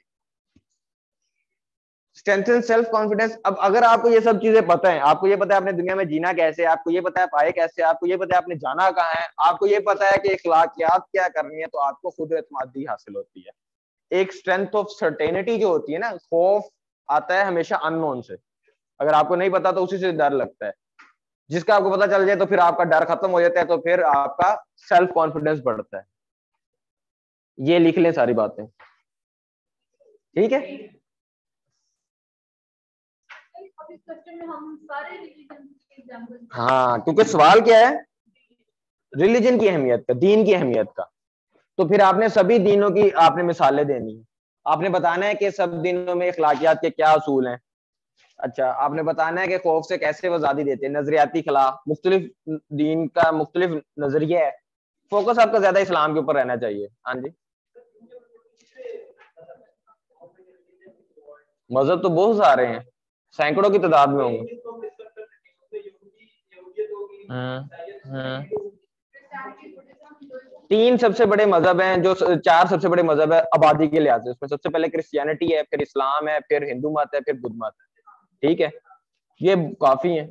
स्ट्रेंथन सेल्फ कॉन्फिडेंस अब अगर आपको ये सब चीज़ें पता है, आपको ये पता है अपने दुनिया में जीना कैसे है, आपको ये पता है पाए कैसे आपको ये पता है आपने जाना कहाँ है, आपको ये पता है कि इखलाकियात क्या करनी है तो आपको खुद एतमादी हासिल होती है। एक स्ट्रेंथ ऑफ़ सर्टेनिटी जो होती है ना, खौफ आता है हमेशा अननोन से। अगर आपको नहीं पता तो उसी से डर लगता है। जिसका आपको पता चल जाए तो फिर आपका डर खत्म हो जाता है तो फिर आपका सेल्फ कॉन्फिडेंस बढ़ता है। ये लिख लें सारी बातें। ठीक है? हाँ। क्योंकि सवाल क्या है? रिलीजन की अहमियत का, दीन की अहमियत का। तो फिर आपने सभी दीनों की आपने मिसालें देनी है। आपने बताना है कि सब दिनों में अखलाकियात के क्या असूल हैं? अच्छा आपने बताना है कि खौफ से कैसे आज़ादी देते हैं? नजरियाती खिला मुख्तलिफ़ दीन का मुख्तलिफ़ नज़रिया है। फोकस आपका ज़्यादा इस्लाम के ऊपर रहना चाहिए। हाँ जी। मज़हब तो बहुत सारे हैं। सैकड़ों की तादाद में होंगे। हाँ, हाँ। तीन सबसे बड़े मज़हब हैं जो चार सबसे बड़े मज़हब है आबादी के लिहाज से। उसमें सबसे पहले क्रिश्चियनिटी है फिर इस्लाम है फिर हिंदू मत है फिर बुद्ध मत है। ठीक है? ये काफ़ी है।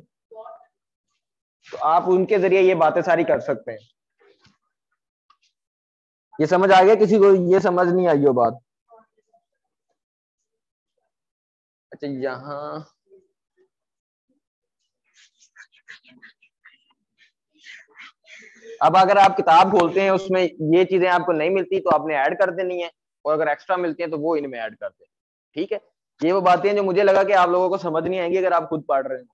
तो आप उनके ज़रिए ये बातें सारी कर सकते हैं। ये समझ आ गया? किसी को ये समझ नहीं आई वो बात? अच्छा यहाँ अब अगर आप किताब खोलते हैं, उसमें ये चीज़ें आपको नहीं मिलती तो आपने ऐड कर देनी है, और अगर एक्स्ट्रा मिलती है तो वो इनमें ऐड कर दे। ठीक है? ये वो बातें जो मुझे लगा कि आप लोगों को समझ नहीं आएँगी अगर आप खुद पढ़ रहे हैं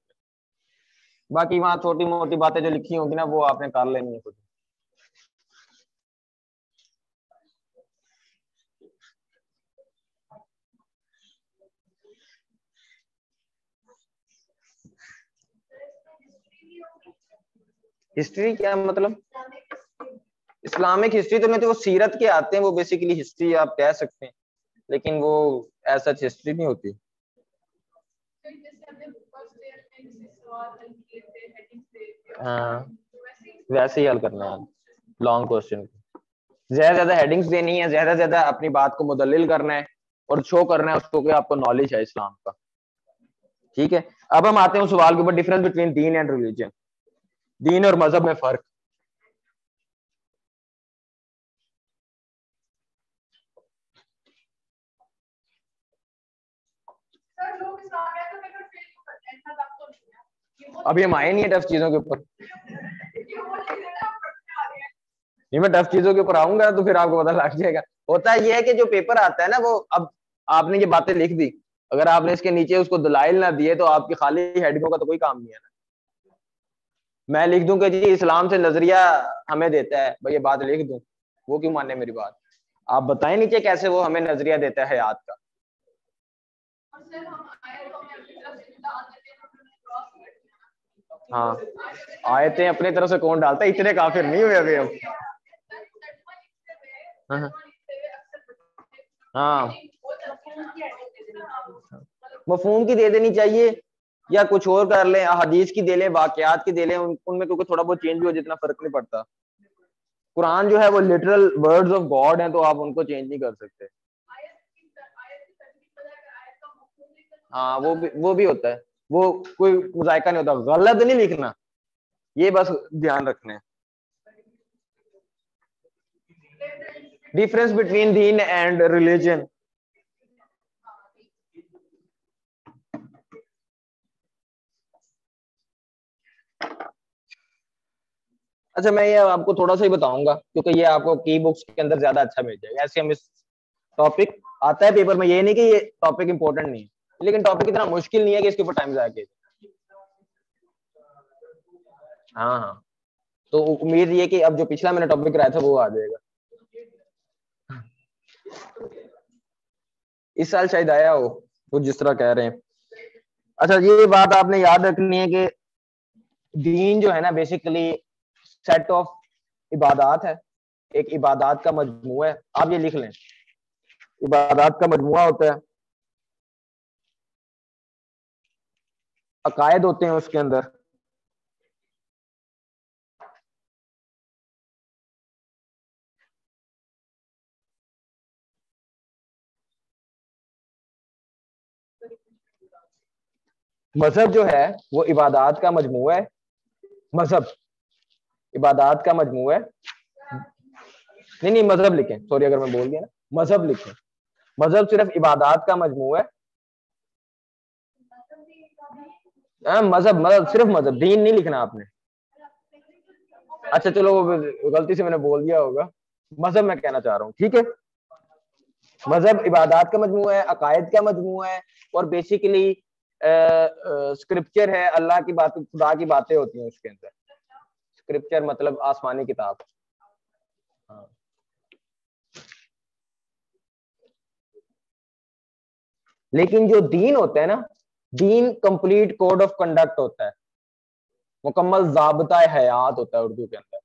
बाकी वहाँ छोटी मोटी बातें जो लिखी होंगी ना, वो आपने कर लेनी है खुद। हिस्ट्री क्या मतलब? इस्लामिक हिस्ट्री तो नहीं तो वो सीरत के आते हैं, वो बेसिकली हिस्ट्री आप कह सकते हैं, लेकिन वो ऐसा हिस्ट्री नहीं होती। हाँ वैसे ही हल करना है। लॉन्ग क्वेश्चन ज़्यादा ज़्यादा हेडिंग्स देनी है, ज़्यादा ज़्यादा अपनी बात को मुदलिल करना है और शो करना है उसको कि आपको नॉलेज है इस्लाम का। ठीक है? अब हम आते हैं उस सवाल के ऊपर डिफरेंस बिटवीन दीन एंड रिलीजन दीन और मज़हब में फ़र्क। अभी हम आए नहीं है टफ चीज़ों के ऊपर। नहीं मैं टफ चीज़ों के ऊपर आऊँगा तो फिर आपको पता लग जाएगा। होता ये है कि जो पेपर आता है ना वो अब आपने ये बातें लिख दी। अगर आपने इसके नीचे उसको दलाइल ना दिए तो आपकी खाली हेडिंगों का तो कोई काम नहीं है ना। मैं लिख दूँ कि जी इस्लाम से नज़रिया हमें देता है भाई ये बात लिख दूँ वो क्यों माने मेरी बात आप बताएँ नीचे कैसे वो हमें नज़रिया देता है हयात का हाँ आयतें अपने तरफ़ से कौन डालता है इतने काफिर नहीं हुए अभी हम हाँ हाँ मफहूम की दे देनी चाहिए या कुछ और कर लें हदीस की दे लें वाकयात की दे लें उन, उनमें क्योंकि थोड़ा बहुत चेंज भी हो जितना फ़र्क नहीं पड़ता। कुरान जो है वो लिटरल वर्ड्स ऑफ़ गॉड हैं तो आप उनको चेंज नहीं कर सकते। हाँ वो भी वो भी होता है। वो कोई मुजायका नहीं होता। गलत नहीं लिखना। ये बस ध्यान रखना है। डिफरेंस बिटवीन दीन एंड रिलीजन अच्छा मैं ये आपको थोड़ा सा ही बताऊँगा, क्योंकि ये आपको की बुक्स के अंदर ज़्यादा अच्छा मिल जाएगा। ऐसे हम इस टॉपिक आता है पेपर में, ये नहीं कि ये टॉपिक इंपॉर्टेंट नहीं है, लेकिन टॉपिक इतना मुश्किल नहीं है कि इसके ऊपर टाइम जाके। हाँ हाँ। तो उम्मीद ये कि अब जो पिछला मैंने टॉपिक कराया था, वो आ जाएगा। इस साल शायद आया हो, वो जिस तरह कह रहे हैं। अच्छा ये बात आपने याद रखनी है कि दीन जो है ना बेसिकली सेट ऑफ़ इबादात है। एक इबादात का मजमू है। आप ये लिख लें। इबादात का मजमू होता है। अकायद होते हैं उसके अंदर। मज़हब जो है, वो इबादात का मजमू है। मज़हब। इबादात का मजमू है। नहीं नहीं मज़हब लिखें। सॉरी अगर मैं बोल दिया ना। मज़हब लिखें। मज़हब सिर्फ़ इबादात का मजमू है। हाँ, मज़हब मज़हब सिर्फ़ मज़हब। दीन नहीं लिखना आपने। अच्छा चलो गलती से मैंने बोल दिया होगा। मज़हब मैं कहना चाह रहा हूँ। ठीक है? मज़हब इबादत का मजमू है अकायद का मजमू है और बेसिकली स्क्रिप्चर है अल्लाह की बात खुदा की बातें होती हैं उसके अंदर। स्क्रिप्चर मतलब आसमानी किताब हाँ। लेकिन जो दीन होता है ना, दीन कंप्लीट कोड ऑफ़ कंडक्ट होता है मुकम्मल जबता हयात होता है उर्दू के अंदर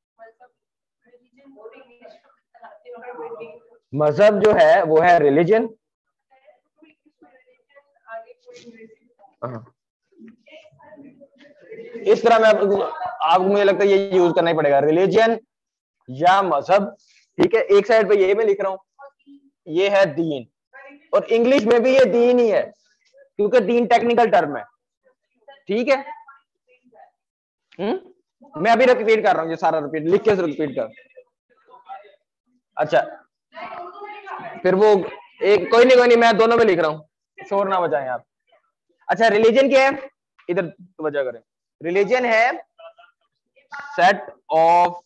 मज़हब जो है, वो है रिलीजन। इस तरह में आपको मुझे लगता है ये यूज़ करना ही पड़ेगा। रिलीजन या मज़हब, ठीक है? एक साइड पे ये मैं लिख रहा हूँ। ये है दीन। और इंग्लिश में भी ये दीन ही है, क्योंकि दीन टेक्निकल टर्म है। ठीक है? हम्म? मैं अभी रिपीट कर रहा हूँ, ये सारा रिपीट लिख के रिपीट कर। अच्छा। फिर वो एक कोई नहीं कोई नहीं, मैं दोनों में लिख रहा हूँ। शोर ना बजाएँ आप। अच्छा रिलीजन क्या है? इधर वजह करें। रिलीजन है सेट ऑफ़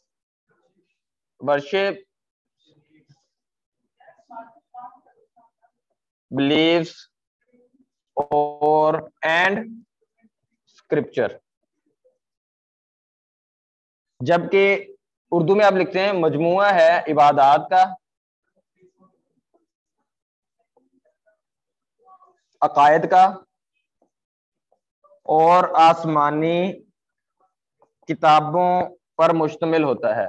वर्शिप बिलीव्स और एंड स्क्रिप्चर जबकि उर्दू में आप लिखते हैं, मजमुआ है इबादात का, अकायद का और आसमानी किताबों पर मुश्तमिल होता है।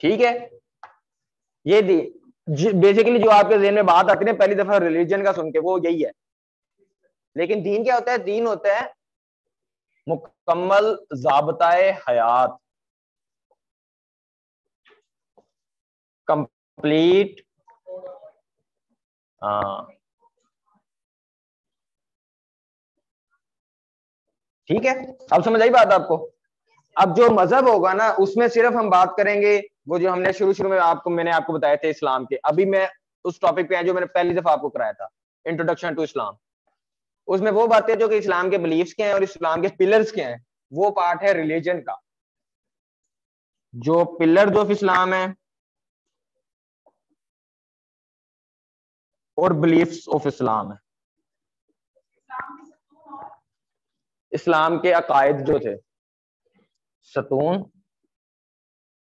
ठीक है? ये दी बेसिकली जो आपके जहन में बात आती है पहली दफ़ा रिलीजन का सुन के, वो यही है। लेकिन दीन क्या होता है? दीन होता है मुकम्मल जाबताए हयात। कंप्लीट ठीक है? अब समझ आई बात आपको? अब जो मज़हब होगा ना, उसमें सिर्फ़ हम बात करेंगे, वो जो हमने शुरू शुरू में आपको, मैंने आपको बताया थे इस्लाम के। अभी मैं उस टॉपिक पे जो मैंने पहली दफ़ा आपको कराया था इंट्रोडक्शन टू इस्लाम उसमें वो बातें जो कि इस्लाम के बिलीफ्स के हैं और इस्लाम के पिलर्स के हैं, वो पार्ट है रिलीजन का। जो पिलर ऑफ़ इस्लाम है और बिलीफ्स ऑफ़ इस्लाम है। इस्लाम के अकायद जो थे, सतून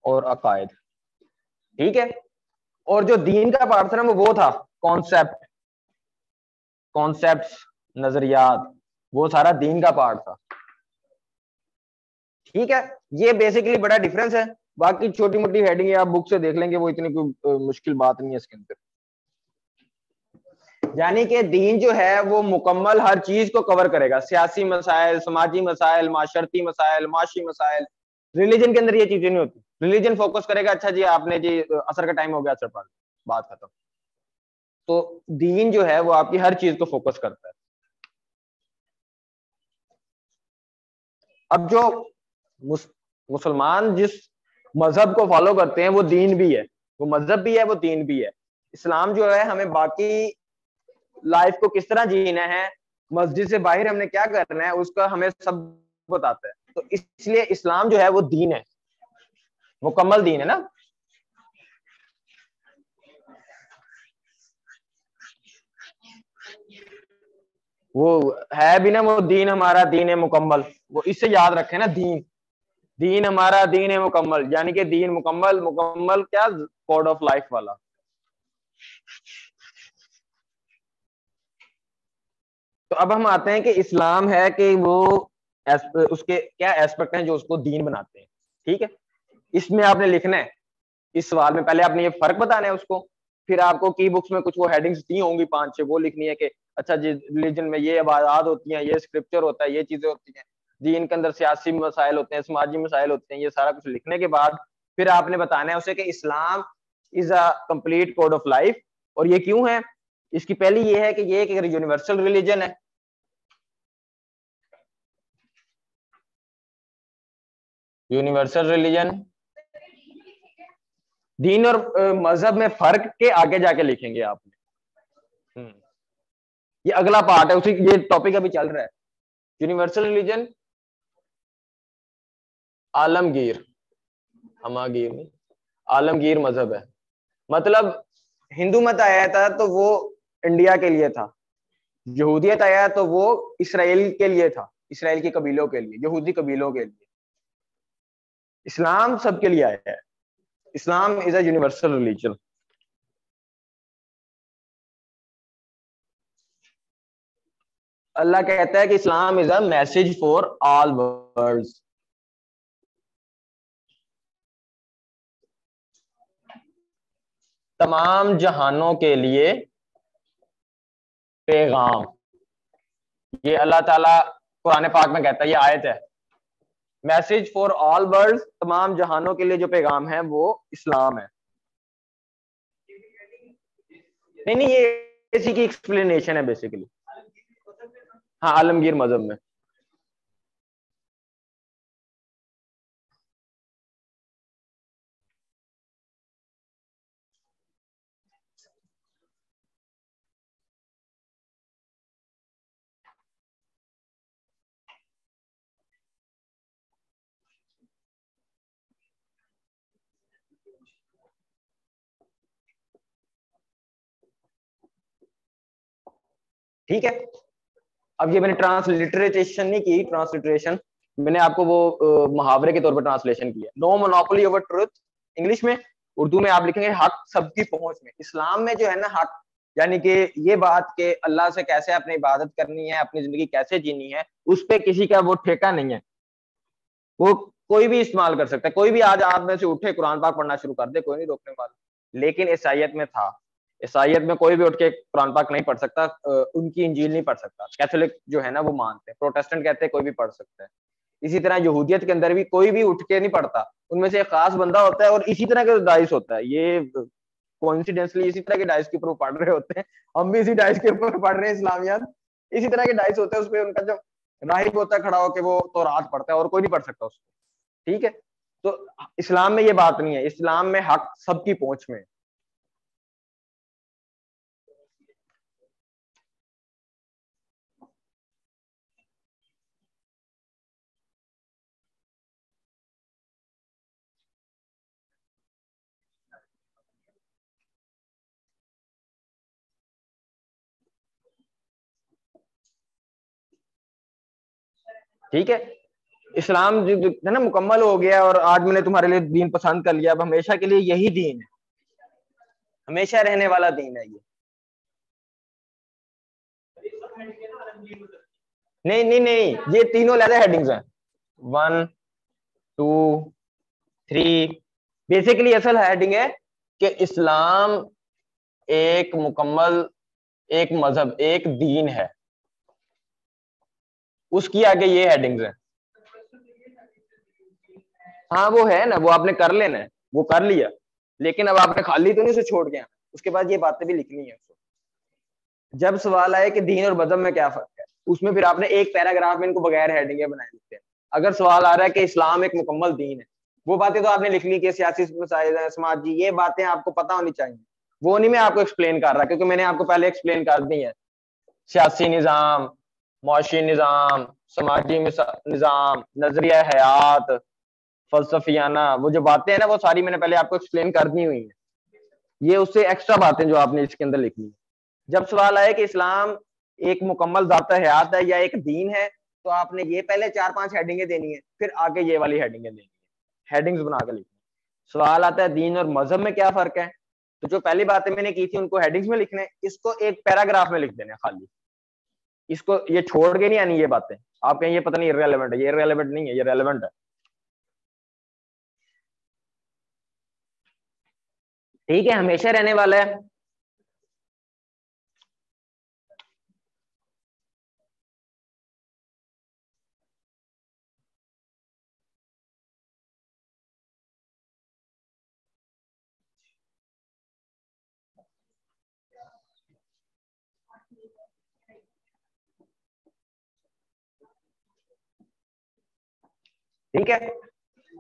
और अकायद, ठीक है? और जो दीन का पार्ट था ना, वो था कॉन्सेप्ट कॉन्सेप्ट नजरियात, वो सारा दीन का पार्ट था। ठीक है? ये बेसिकली बड़ा डिफरेंस है। बाकी छोटी मोटी हेडिंग आप बुक से देख लेंगे, वो इतनी कोई मुश्किल बात नहीं है इसके अंदर। यानी कि दीन जो है वो मुकम्मल हर चीज़ को कवर करेगा। सियासी मसाइल समाजी मसाइल माशरती मसाइल माशी मसाइल। रिलीजन के अंदर ये चीज़ें नहीं होती। रिलीजन फोकस करेगा। अच्छा जी आपने जी असर का टाइम हो गया असर पढ़ बात खत्म। तो दीन जो है वो आपकी हर चीज़ को फोकस करता है। अब जो मुस, मुसलमान जिस मज़हब को फॉलो करते हैं वो दीन भी है। वो मज़हब भी है वो दीन भी है। इस्लाम जो है हमें बाकी लाइफ को किस तरह जीना है, मस्जिद से बाहर हमने क्या करना है, उसका हमें सब बताता है। तो इसलिए इस्लाम जो है वो दीन है। मुकम्मल दीन है ना? वो है भी ना, वो दीन हमारा दीन है मुकम्मल। वो इससे याद रखे ना, दीन। दीन हमारा दीन है मुकम्मल। यानी कि दीन मुकम्मल मुकम्मल क्या? कोड ऑफ़ लाइफ वाला। तो अब हम आते हैं कि इस्लाम है कि वो उसके क्या एस्पेक्ट हैं जो उसको दीन बनाते हैं? ठीक है? इसमें आपने लिखना है। इस सवाल में पहले आपने ये फ़र्क बताना है उसको, फिर आपको की बुक्स में कुछ वो हेडिंग्स दी होंगी पाँच छह, वो लिखनी है कि अच्छा जी रिलीजन में ये आबादात होती हैं, ये स्क्रिप्चर होता है, ये चीज़ें होती हैं। दीन के अंदर सियासी मसाइल होते हैं, समाजी मसाइल होते हैं, ये सारा कुछ लिखने के बाद फिर आपने बताना है उसे कि Islam is a complete code of life और ये क्यों है? इसकी पहली ये है कि ये एक यूनिवर्सल रिलीजन है। Universal religion? दीन और मज़हब में फ़र्क के आगे जाके लिखेंगे आपने हम्म। ये अगला पार्ट है उसी ये टॉपिक अभी चल रहा है। Universal religion? आलमगीर। हमागीर नहीं आलमगीर मज़हब है। मतलब हिंदू मत आया था तो वो इंडिया के लिए था। यहूदियत आया तो वो इसराइल के लिए था इसराइल के कबीलों के लिए यहूदी कबीलों के लिए। इस्लाम सबके लिए आया है। Islam is a universal religion अल्लाह कहता है कि Islam is a message for all world तमाम जहानों के लिए पैगाम। ये अल्लाह ताला कुरान पाक में कहता है, ये आयत है। मैसेज फॉर ऑल वर्ल्ड तमाम जहानों के लिए जो पैगाम है, वो इस्लाम है। नहीं नहीं, ये इसी की एक्सप्लेनेशन है बेसिकली हाँ आलमगीर मज़हब में। ठीक है? अब ये मैंने ट्रांसलिटरेशन नहीं की ट्रांसलिटरेशन मैंने आपको वो मुहावरे के तौर पर ट्रांसलेशन किया no monopoly over truth English में, उर्दू में आप लिखेंगे हक सबकी पहुँच में। इस्लाम में जो है ना हक, यानी कि ये बात के अल्लाह से कैसे अपनी इबादत करनी है, अपनी ज़िंदगी कैसे जीनी है, उस पर किसी का वो ठेका नहीं है। वो कोई भी इस्तेमाल कर सकता है। कोई भी आज आप में से उठे, कुरान पाक पढ़ना शुरू कर दे, कोई नहीं रोकने वाला। लेकिन ईसाइत में था। ईसाइत में कोई भी उठ के कुरान पाक नहीं पढ़ सकता उनकी इंजील नहीं पढ़ सकता। कैथोलिक जो है ना, वो मानते हैं। प्रोटेस्टेंट कहते हैं, कोई भी पढ़ सकता है। इसी तरह यहूदियत के अंदर भी कोई भी उठ के नहीं पढ़ता। उनमें से एक खास बंदा होता है और इसी तरह का डाइस होता है, ये कॉन्सिडेंसली इसी तरह के डाइस के ऊपर पढ़ रहे होते हैं। हम भी इसी डाइस के ऊपर पढ़ रहे हैं इस्लामियात इसी तरह के डाइस होते हैं, उसमें उनका जो राहिब होता है, खड़ा होकर वो तो रात पढ़ता है और कोई नहीं पढ़ सकता उसको। ठीक है? तो इस्लाम में ये बात नहीं है। इस्लाम में हक सबकी पहुँच में ठीक है? इस्लाम जो है ना, मुकम्मल हो गया और आज मैंने तुम्हारे लिए दीन पसंद कर लिया, अब हमेशा के लिए यही दीन है। हमेशा रहने वाला दीन है ये। नहीं नहीं नहीं, ये तीनों लहजा हेडिंग्स हैं। वन टू थ्री बेसिकली असल हेडिंग है कि इस्लाम एक मुकम्मल, एक मज़हब, एक दीन है। उसकी आगे ये हेडिंग्स है। हाँ वो है ना, वो आपने कर लेना है, वो कर लिया। लेकिन अब आपने खाली तो नहीं उसे छोड़ के उसके बाद ये बातें भी लिखनी है उसको। जब सवाल आए कि दीन और मज़हब में क्या फ़र्क है, उसमें फिर आपने एक पैराग्राफ में इनको बगैर हेडिंग बनाए लिखते हैं। अगर सवाल आ रहा है कि इस्लाम एक मुकम्मल दीन है, वो बातें तो आपने लिख ली कि सियासी समाज जी, ये बातें आपको पता होनी चाहिए। वो नहीं मैं आपको एक्सप्लेन कर रहा, क्योंकि मैंने आपको पहले एक्सप्लेन कर दी है। सियासी निज़ाम मुआशी निज़ाम समाजी निज़ाम नज़रिया हयात फलसफियाना वो जो बातें हैं ना वो सारी मैंने पहले आपको एक्सप्लेन कर दी हुई है ये उससे एक्स्ट्रा बातें जो आपने इसके अंदर लिखनी है जब सवाल आए कि इस्लाम एक मुकम्मल ज़ात हयात है या एक दीन है तो आपने ये पहले चार पाँच हेडिंगें देनी है फिर आगे ये वाली हेडिंगें देनी है हेडिंग्स बना कर लिखनी सवाल आता है दीन और मज़हब में क्या फ़र्क है तो जो पहली बातें मैंने की थी उनको हेडिंग्स में लिखने इसको एक पैराग्राफ में लिख देने खाली इसको ये छोड़ के नहीं आनी ये बातें। आप कहें ये पता नहीं रेलिवेंट है, ये रेलिवेंट नहीं है, ये रेलिवेंट है। ठीक है, हमेशा रहने वाला है। ठीक है?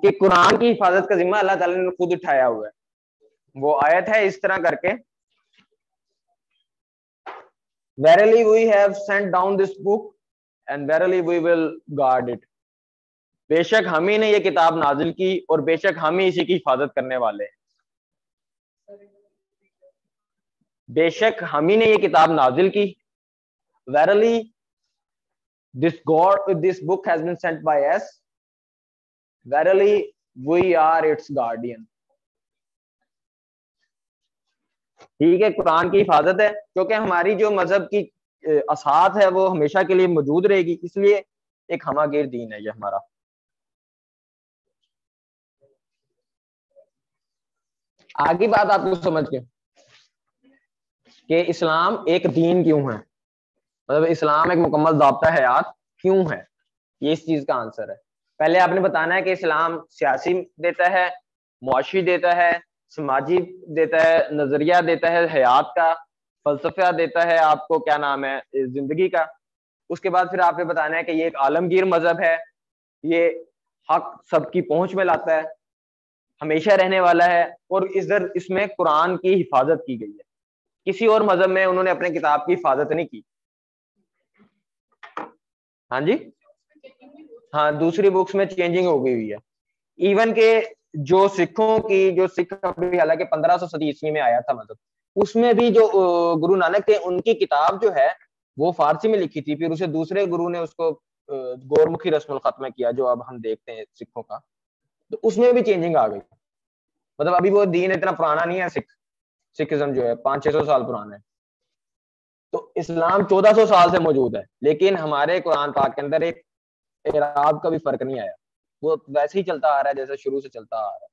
कि कुरान की हिफाजत का जिम्मा अल्लाह ताला ने खुद उठाया हुआ है। वो आयत है इस तरह करके। Verily we have sent down this book and verily we will guard it. बेशक हम ही ने ये किताब नाजिल की और बेशक हम ही इसी की हिफाजत करने वाले हैं। बेशक हम ही ने ये किताब नाजिल की। Verily, this god, this book has been sent by us verily, we are its guardian. ठीक है, कुरान की हिफाजत है, क्योंकि हमारी जो मज़हब की असात है, वो हमेशा के लिए मौजूद रहेगी, इसलिए एक हमागिर दीन है ये हमारा। आगे बात आपको समझ के, कि इस्लाम एक दीन क्यों है? मतलब इस्लाम एक मुकम्मल जबता हयात क्यों है? ये इस चीज़ का आंसर है। पहले आपने बताना है कि इस्लाम सियासी देता है, मुआशी देता है, समाजी देता है, नज़रिया देता है, हयात का फलसफा देता है आपको, क्या नाम है ज़िंदगी का। उसके बाद फिर आपने बताना है कि ये एक आलमगीर मज़हब है, ये हक सबकी पहुँच में लाता है, हमेशा रहने वाला है और इधर इसमें कुरान की हिफाजत की गई है। किसी और मज़हब में उन्होंने अपने किताब की हिफाजत नहीं की। हाँ जी? हाँ दूसरी बुक्स में चेंजिंग हो गई हुई है। इवन के जो सिखों की, जो सिख हालाँकि पंद्रह सौ सदी ईस्वी में आया था मतलब उसमें भी जो गुरु नानक थे, उनकी किताब जो है, वो फारसी में लिखी थी, फिर उसे दूसरे गुरु ने उसको गौरमुखी रस्म खत्म किया, जो अब हम देखते हैं सिखों का। तो उसमें भी चेंजिंग आ गई। मतलब अभी वो दीन इतना पुराना नहीं है सिख, सिखिज्म जो है, पाँच छह सौ साल पुराना है। तो इस्लाम चौदह सौ साल से मौजूद है, लेकिन हमारे कुरान पाक के अंदर एक एराब का भी फ़र्क नहीं आया। वो वैसे ही चलता आ रहा है, जैसे शुरू से चलता आ रहा है।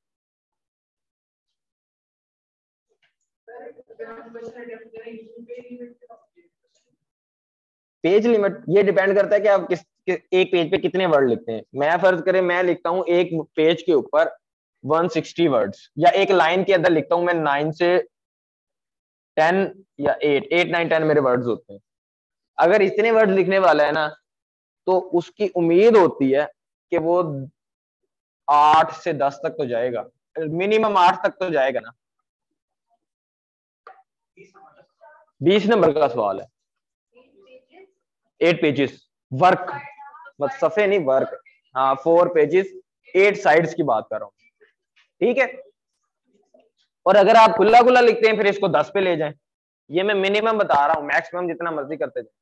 पेज लिमिट, ये डिपेंड करता है कि आप किस एक पेज पे कितने वर्ड लिखते हैं। मैं फ़र्ज़ करें, मैं लिखता हूँ एक पेज के ऊपर 160 वर्ड्स, या एक लाइन के अंदर लिखता हूँ मैं नाइन से टेन या एट एट नाइन टेन मेरे वर्ड्स होते हैं। अगर इतने वर्ड लिखने वाला है ना तो उसकी उम्मीद होती है कि वो आठ से दस तक तो जाएगा। मिनिमम आठ तक तो जाएगा ना। बीस नंबर का सवाल है। एट पेजेस वर्क मत सफे नहीं वर्क हाँ फोर पेजेस एट साइड्स की बात कर रहा हूँ। ठीक है? और अगर आप खुला खुला लिखते हैं, फिर इसको दस पे ले जाएँ। ये मैं मिनिमम बता रहा हूँ। मैक्सिमम जितना मर्ज़ी करते जाए।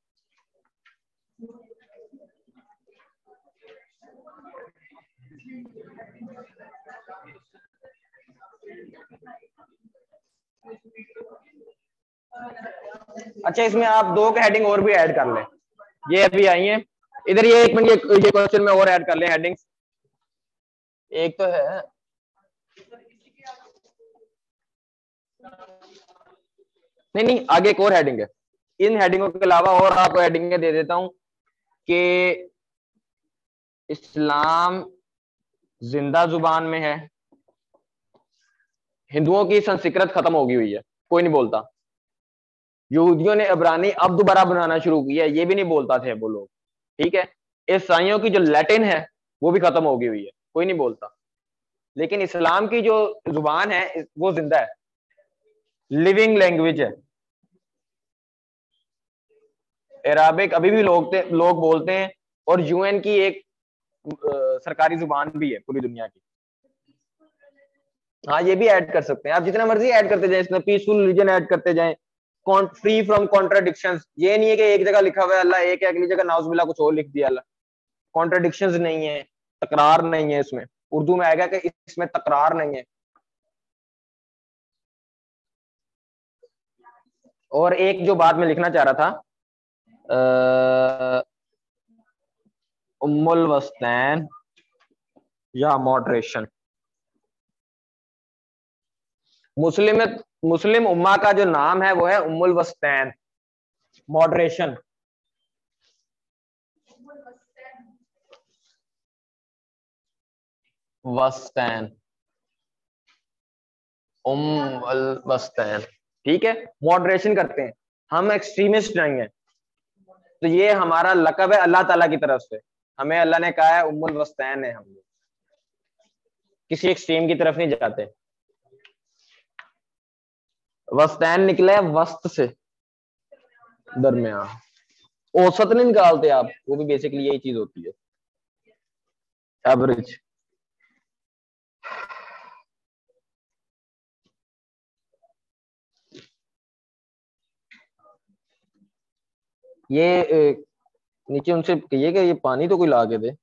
अच्छा इसमें आप दो हेडिंग और भी ऐड कर लें। ये अभी आई है। इधर ये एक मिनट, ये क्वेश्चन में और ऐड कर लें हेडिंग्स एक तो है। नहीं नहीं, आगे एक और हेडिंग है। इन हेडिंगों के अलावा और आपको हेडिंग दे देता हूँ कि इस्लाम ज़िंदा ज़ुबान में है। हिंदुओं की संस्कृत खत्म होगी हुई है कोई नहीं बोलता। यहूदियों ने अबरानी अब दोबारा बनाना शुरू किया ये भी नहीं बोलता थे वो लोग ठीक है? ईसाइयों की जो लैटिन है वो भी खत्म हो गई हुई है कोई नहीं बोलता। लेकिन इस्लाम की जो ज़ुबान है वो ज़िंदा है। लिविंग लैंग्वेज है। अराबिक अभी भी लोग लोग बोलते हैं और यूएन की एक आ, सरकारी ज़ुबान भी है पूरी दुनिया की। हाँ ये भी ऐड कर सकते हैं। आप जितना मर्ज़ी ऐड करते जाए, इसमें पीसफुल रिलीजन ऐड करते जाए। फ्री फ्रॉम कॉन्ट्राडिक्शन ये नहीं है कि एक जगह लिखा हुआ है, अल्लाह एक अगली जगह नाउजबिल्ला कुछ और लिख दिया अल्लाह। कॉन्ट्राडिक्शन नहीं है, तकरार नहीं है इसमें। उर्दू में आएगा कि इसमें तकरार नहीं है। और एक जो बात मैं लिखना चाह रहा था उम्मुल वस्तैन या मॉडरेशन मुस्लिम मुस्लिम उम्मा का जो नाम है वो है उम्मुल वस्तैन। मॉडरेशन वस्तैन। उम वस्तैन। ठीक है? मॉडरेशन करते हैं। हम एक्सट्रीमिस्ट नहीं है तो ये हमारा लकब है अल्लाह ताला की तरफ़ से। हमें अल्लाह ने कहा है, उम्मुल वस्तैन है हम। किसी एक्सट्रीम की तरफ़ नहीं जाते। वस्तैन निकले वस्त से। दरमियान। औसत नहीं निकालते आप, वो भी बेसिकली यही चीज़ होती है। एवरेज ये नीचे उनसे कहिए कि ये पानी तो कोई ला के दे।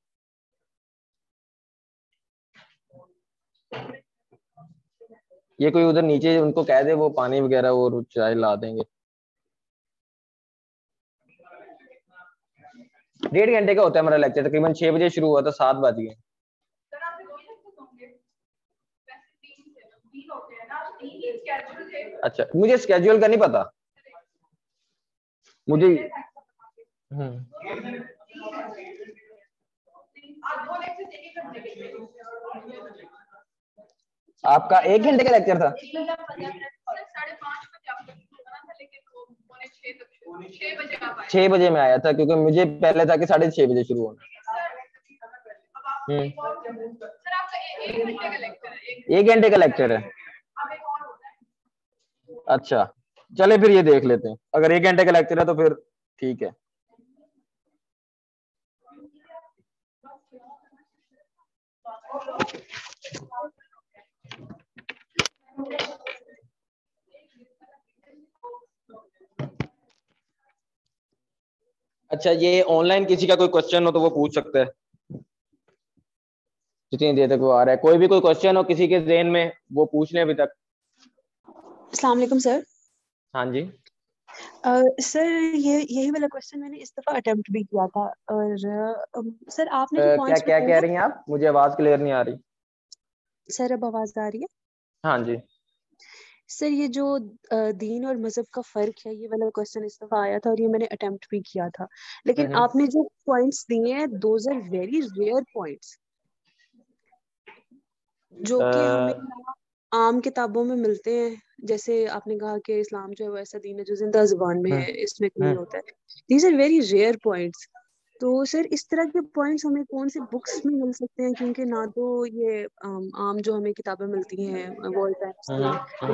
ये कोई उधर नीचे उनको कह दे वो पानी वगैरह वो चाय ला देंगे। डेढ़ घंटे का होता है हमारा लेक्चर तकरीबन छह बजे शुरू हुआ था सात बज गए। अच्छा मुझे स्केड्यूल का नहीं पता। मुझे हम्म। आपका एक घंटे का लेक्चर था। छह बजे में आया था, क्योंकि मुझे पहले था कि साढ़े छह बजे शुरू होना। हम्म। एक घंटे का लेक्चर है। अच्छा चले फिर ये देख लेते हैं। अगर एक घंटे का लेक्चर है तो फिर ठीक है। अच्छा ये ऑनलाइन किसी का कोई क्वेश्चन हो तो वो पूछ सकता है। जितनी देर तक वो आ रहा है। कोई भी कोई क्वेश्चन हो किसी के जेन में वो पूछ ले अभी तक। अस्सलाम वालेकुम सर। हाँ जी। सर ये यही वाला क्वेश्चन मैंने इस दफ़ा अटेम्प्ट भी किया था। और सर आपने जो क्या क्या कह रही हैं आप? मुझे आवाज़ क्लियर नहीं आ रही। सर अब आवाज़ आ रही है? हाँ जी। सर ये जो दीन और मज़हब का फ़र्क है ये वाला क्वेश्चन इस दफ़ा आया था और ये मैंने अटेम्प्ट भी किया था। लेकिन आपने जो पॉइंट्स दिए हैं those are very rare points जो कि हमें आम किताबों में मिलते हैं जैसे आपने कहा कि इस्लाम जो है वो ऐसा दीन है जो ज़िंदा ज़ुबान में है इसमें नहीं होता है। These are very rare points तो सर इस तरह के पॉइंट्स हमें कौन से बुक्स में मिल सकते हैं क्योंकि ना तो ये आम जो हमें किताबें मिलती हैं वर्ल्ड टाइम्स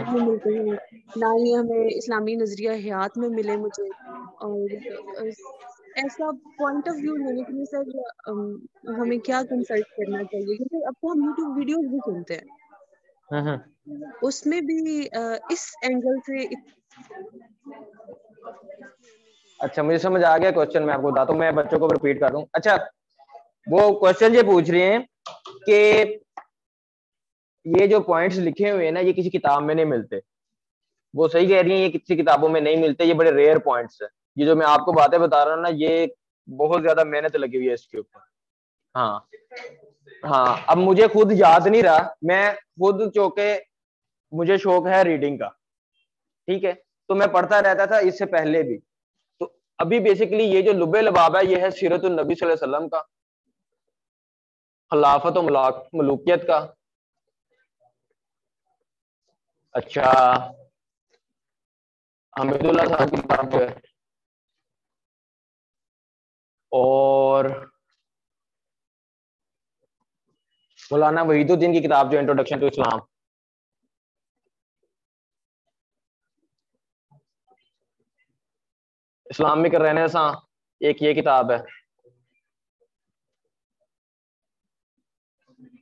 में मिलती हैं। ना ही हमें इस्लामी नज़रिया हयात में मिले मुझे। और ऐसा पॉइंट ऑफ़ व्यू लेने के लिए सर हमें क्या कंसल्ट करना चाहिए? क्योंकि अब तो हम यूट्यूब वीडियोस भी सुनते हैं। हम्म, हम्म। उसमें भी इस एंगल से अच्छा मुझे समझ आ गया क्वेश्चन मैं आपको बताता हूँ, मैं बच्चों को रिपीट कर दूँ। अच्छा वो क्वेश्चन ये पूछ रहे हैं कि ये जो पॉइंट्स लिखे हुए हैं ना, ये किसी किताब में नहीं मिलते। वो सही कह रही हैं, ये किसी किताबों में नहीं मिलते, ये बड़े रेयर पॉइंट्स है। ये जो मैं आपको बातें बता रहा हूँ ना, ये बहुत ज़्यादा मेहनत लगी हुई है इसके ऊपर। हाँ हाँ अब मुझे खुद याद नहीं रहा, मैं खुद चौके मुझे शौक है रीडिंग का, ठीक है? तो मैं पढ़ता रहता था इससे पहले भी। अभी बेसिकली ये जो लुबे लबाब है, ये है सीरत नबी वसल्लम का, खिलाफत मलूकियत का। अच्छा। हमीदुल्ला साहब की किताब है। और मौलाना वहीदुद्दीन की किताब जो इंट्रोडक्शन टू इस्लाम इस्लामिक रहने सा एक ये किताब है।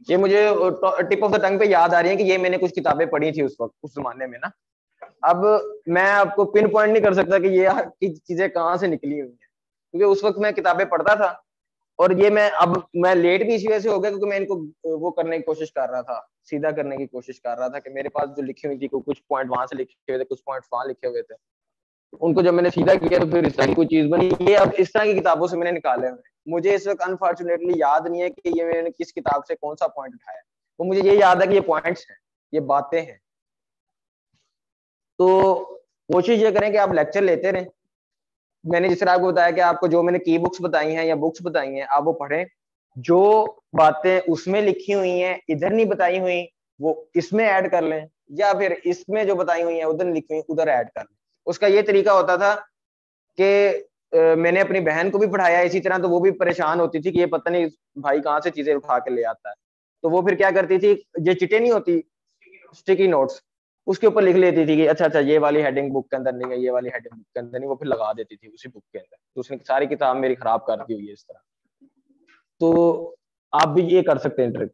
ये मुझे टिप ऑफ़ द टंग पे याद आ रही है कि ये मैंने कुछ किताबें पढ़ी थी उस वक्त, उस जमाने में ना। अब मैं आपको पिन पॉइंट नहीं कर सकता कि ये चीज़ें कहाँ से निकली हुई है। क्योंकि उस वक्त मैं किताबें पढ़ता था और ये मैं अब, मैं लेट भी इसी वजह से हो गया क्योंकि मैं इनको वो करने की कोशिश कर रहा था, सीधा करने की कोशिश कर रहा था कि मेरे पास जो लिखी हुई थी, कुछ पॉइंट वहाँ से लिखे हुए थे, कुछ पॉइंट वहाँ लिखे हुए थे। उनको जब मैंने सीधा किया तो फिर इस तरह की कोई चीज़ बनी। ये अब इस तरह की किताबों से मैंने निकाले हुए मुझे इस वक्त अनफॉर्चुनेटली याद नहीं है कि ये मैंने किस किताब से कौन सा पॉइंट उठाया। वो मुझे ये याद है कि ये पॉइंट्स हैं, ये बातें हैं। तो कोशिश ये करें कि आप लेक्चर लेते रहें। मैंने जिस तरह आपको बताया कि आपको जो मैंने की बुक्स बताई हैं या बुक्स बताई हैं, आप वो पढ़ें। जो बातें उसमें लिखी हुई हैं, इधर नहीं बताई हुई, वो इसमें ऐड कर लें या फिर इसमें जो बताई हुई है, उधर लिखी हुई, उधर ऐड कर लें। उसका ये तरीका होता था कि मैंने अपनी बहन को भी पढ़ाया इसी तरह तो वो भी परेशान होती थी कि ये पता नहीं भाई कहाँ से चीज़ें उठा के ले आता है। तो वो फिर क्या करती थी, ये चिटे नहीं होती स्टिकी नोट्स उसके ऊपर लिख लेती थी कि अच्छा अच्छा ये वाली हेडिंग बुक के अंदर नहीं है, ये वाली हेडिंग बुक के अंदर नहीं, वो फिर लगा देती थी उसी बुक के अंदर। तो उसने सारी किताब मेरी खराब कर दी हुई है इस तरह। तो आप भी ये कर सकते हैं ट्रिक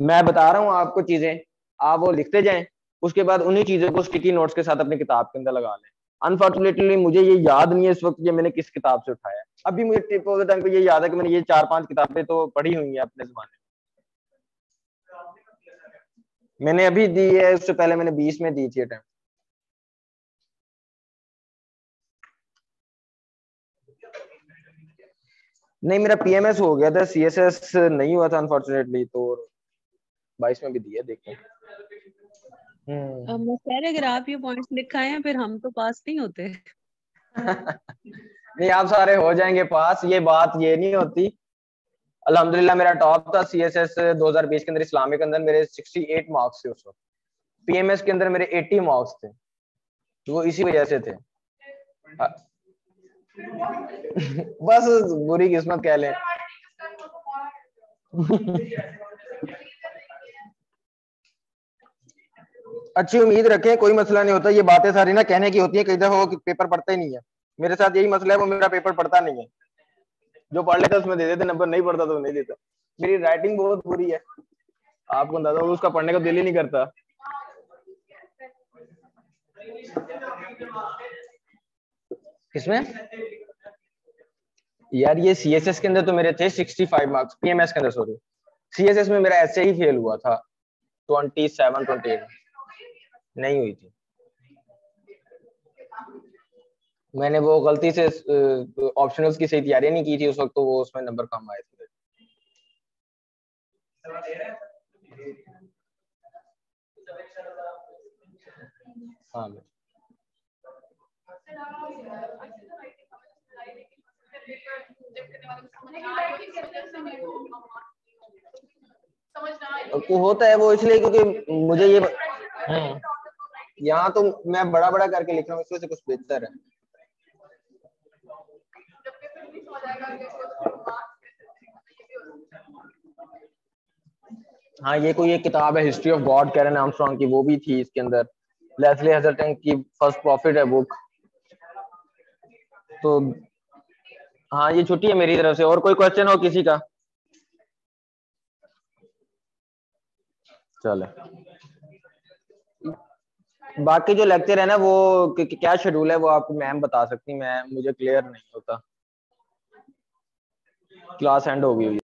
मैं बता रहा हूँ आपको चीज़ें, आप वो लिखते जाएँ उसके बाद उन्हीं चीज़ों को स्टिकी नोट्स के साथ अपनी किताब के अंदर लगा लें। अनफॉर्चुनेटली मुझे ये याद नहीं है इस वक्त ये मैंने किस किताब से उठाया अभी मुझे टिप ऑफ़ द टाइम पे ये याद है कि मैंने ये चार पाँच किताबें तो पढ़ी हुई हैं अपने जमाने में। मैंने अभी दी है, उससे पहले मैंने बीस में दी थी अटेम्प्ट नहीं, मेरा पीएमएस हो गया था सीएसएस नहीं हुआ था अनफॉर्चुनेटली तो बाईस में भी दिया देखते हम्म। अगर आप ये पॉइंट्स लिखाए हैं फिर हम तो पास नहीं होते। नहीं आप सारे हो जाएँगे पास ये बात ये नहीं होती। अल्हम्दुलिल्लाह मेरा टॉप था सीएसएस 2020 के अंदर इस्लामिक अंदर मेरे 68 मार्क्स थे उस वक्त। पीएमएस के अंदर मेरे 80 मार्क्स थे। तो वो इसी वजह से थे। बस बुरी किस्मत कह लें। अच्छी उम्मीद रखें, कोई मसला नहीं होता। ये बातें सारी ना कहने की होती है कई दफ़ा वो पेपर पढ़ता ही नहीं है। मेरे साथ यही मसला है, वो मेरा पेपर पढ़ता नहीं है। जो पढ़ लेता उसमें दे देते, नंबर नहीं पढ़ता तो नहीं देता। मेरी राइटिंग बहुत बुरी है। आपको अंदाज़ा उसका पढ़ने का दिल ही नहीं करता। किसमें? यार, ये सीएसएस के अंदर तो मेरे थे 65 मार्क्स पीएमएस के अंदर सॉरी सीएसएस में मेरा ऐसे ही फेल हुआ था 27 28 नहीं हुई थी। मैंने वो गलती से ऑप्शनल्स की सही तैयारी नहीं की थी उस वक्त तो वो उसमें नंबर कम आए थे। हाँ होता है वो इसलिए क्योंकि मुझे ये हम्म। यहाँ तो मैं बड़ा बड़ा करके लिख रहा हूँ, इसमें से कुछ बेहतर है। हाँ ये कोई एक किताब है history of God Karen Armstrong की वो भी थी इसके अंदर। लेस्ली हजरटन की फ़र्स्ट प्रॉफिट है बुक तो हाँ ये छुट्टी है मेरी तरफ़ से, और कोई क्वेश्चन हो किसी का? चले। बाकी जो लेक्चर है ना, वो क्या शेड्यूल है, वो आपको मैम बता सकती मैं, मुझे क्लियर नहीं होता। क्लास एंड हो गई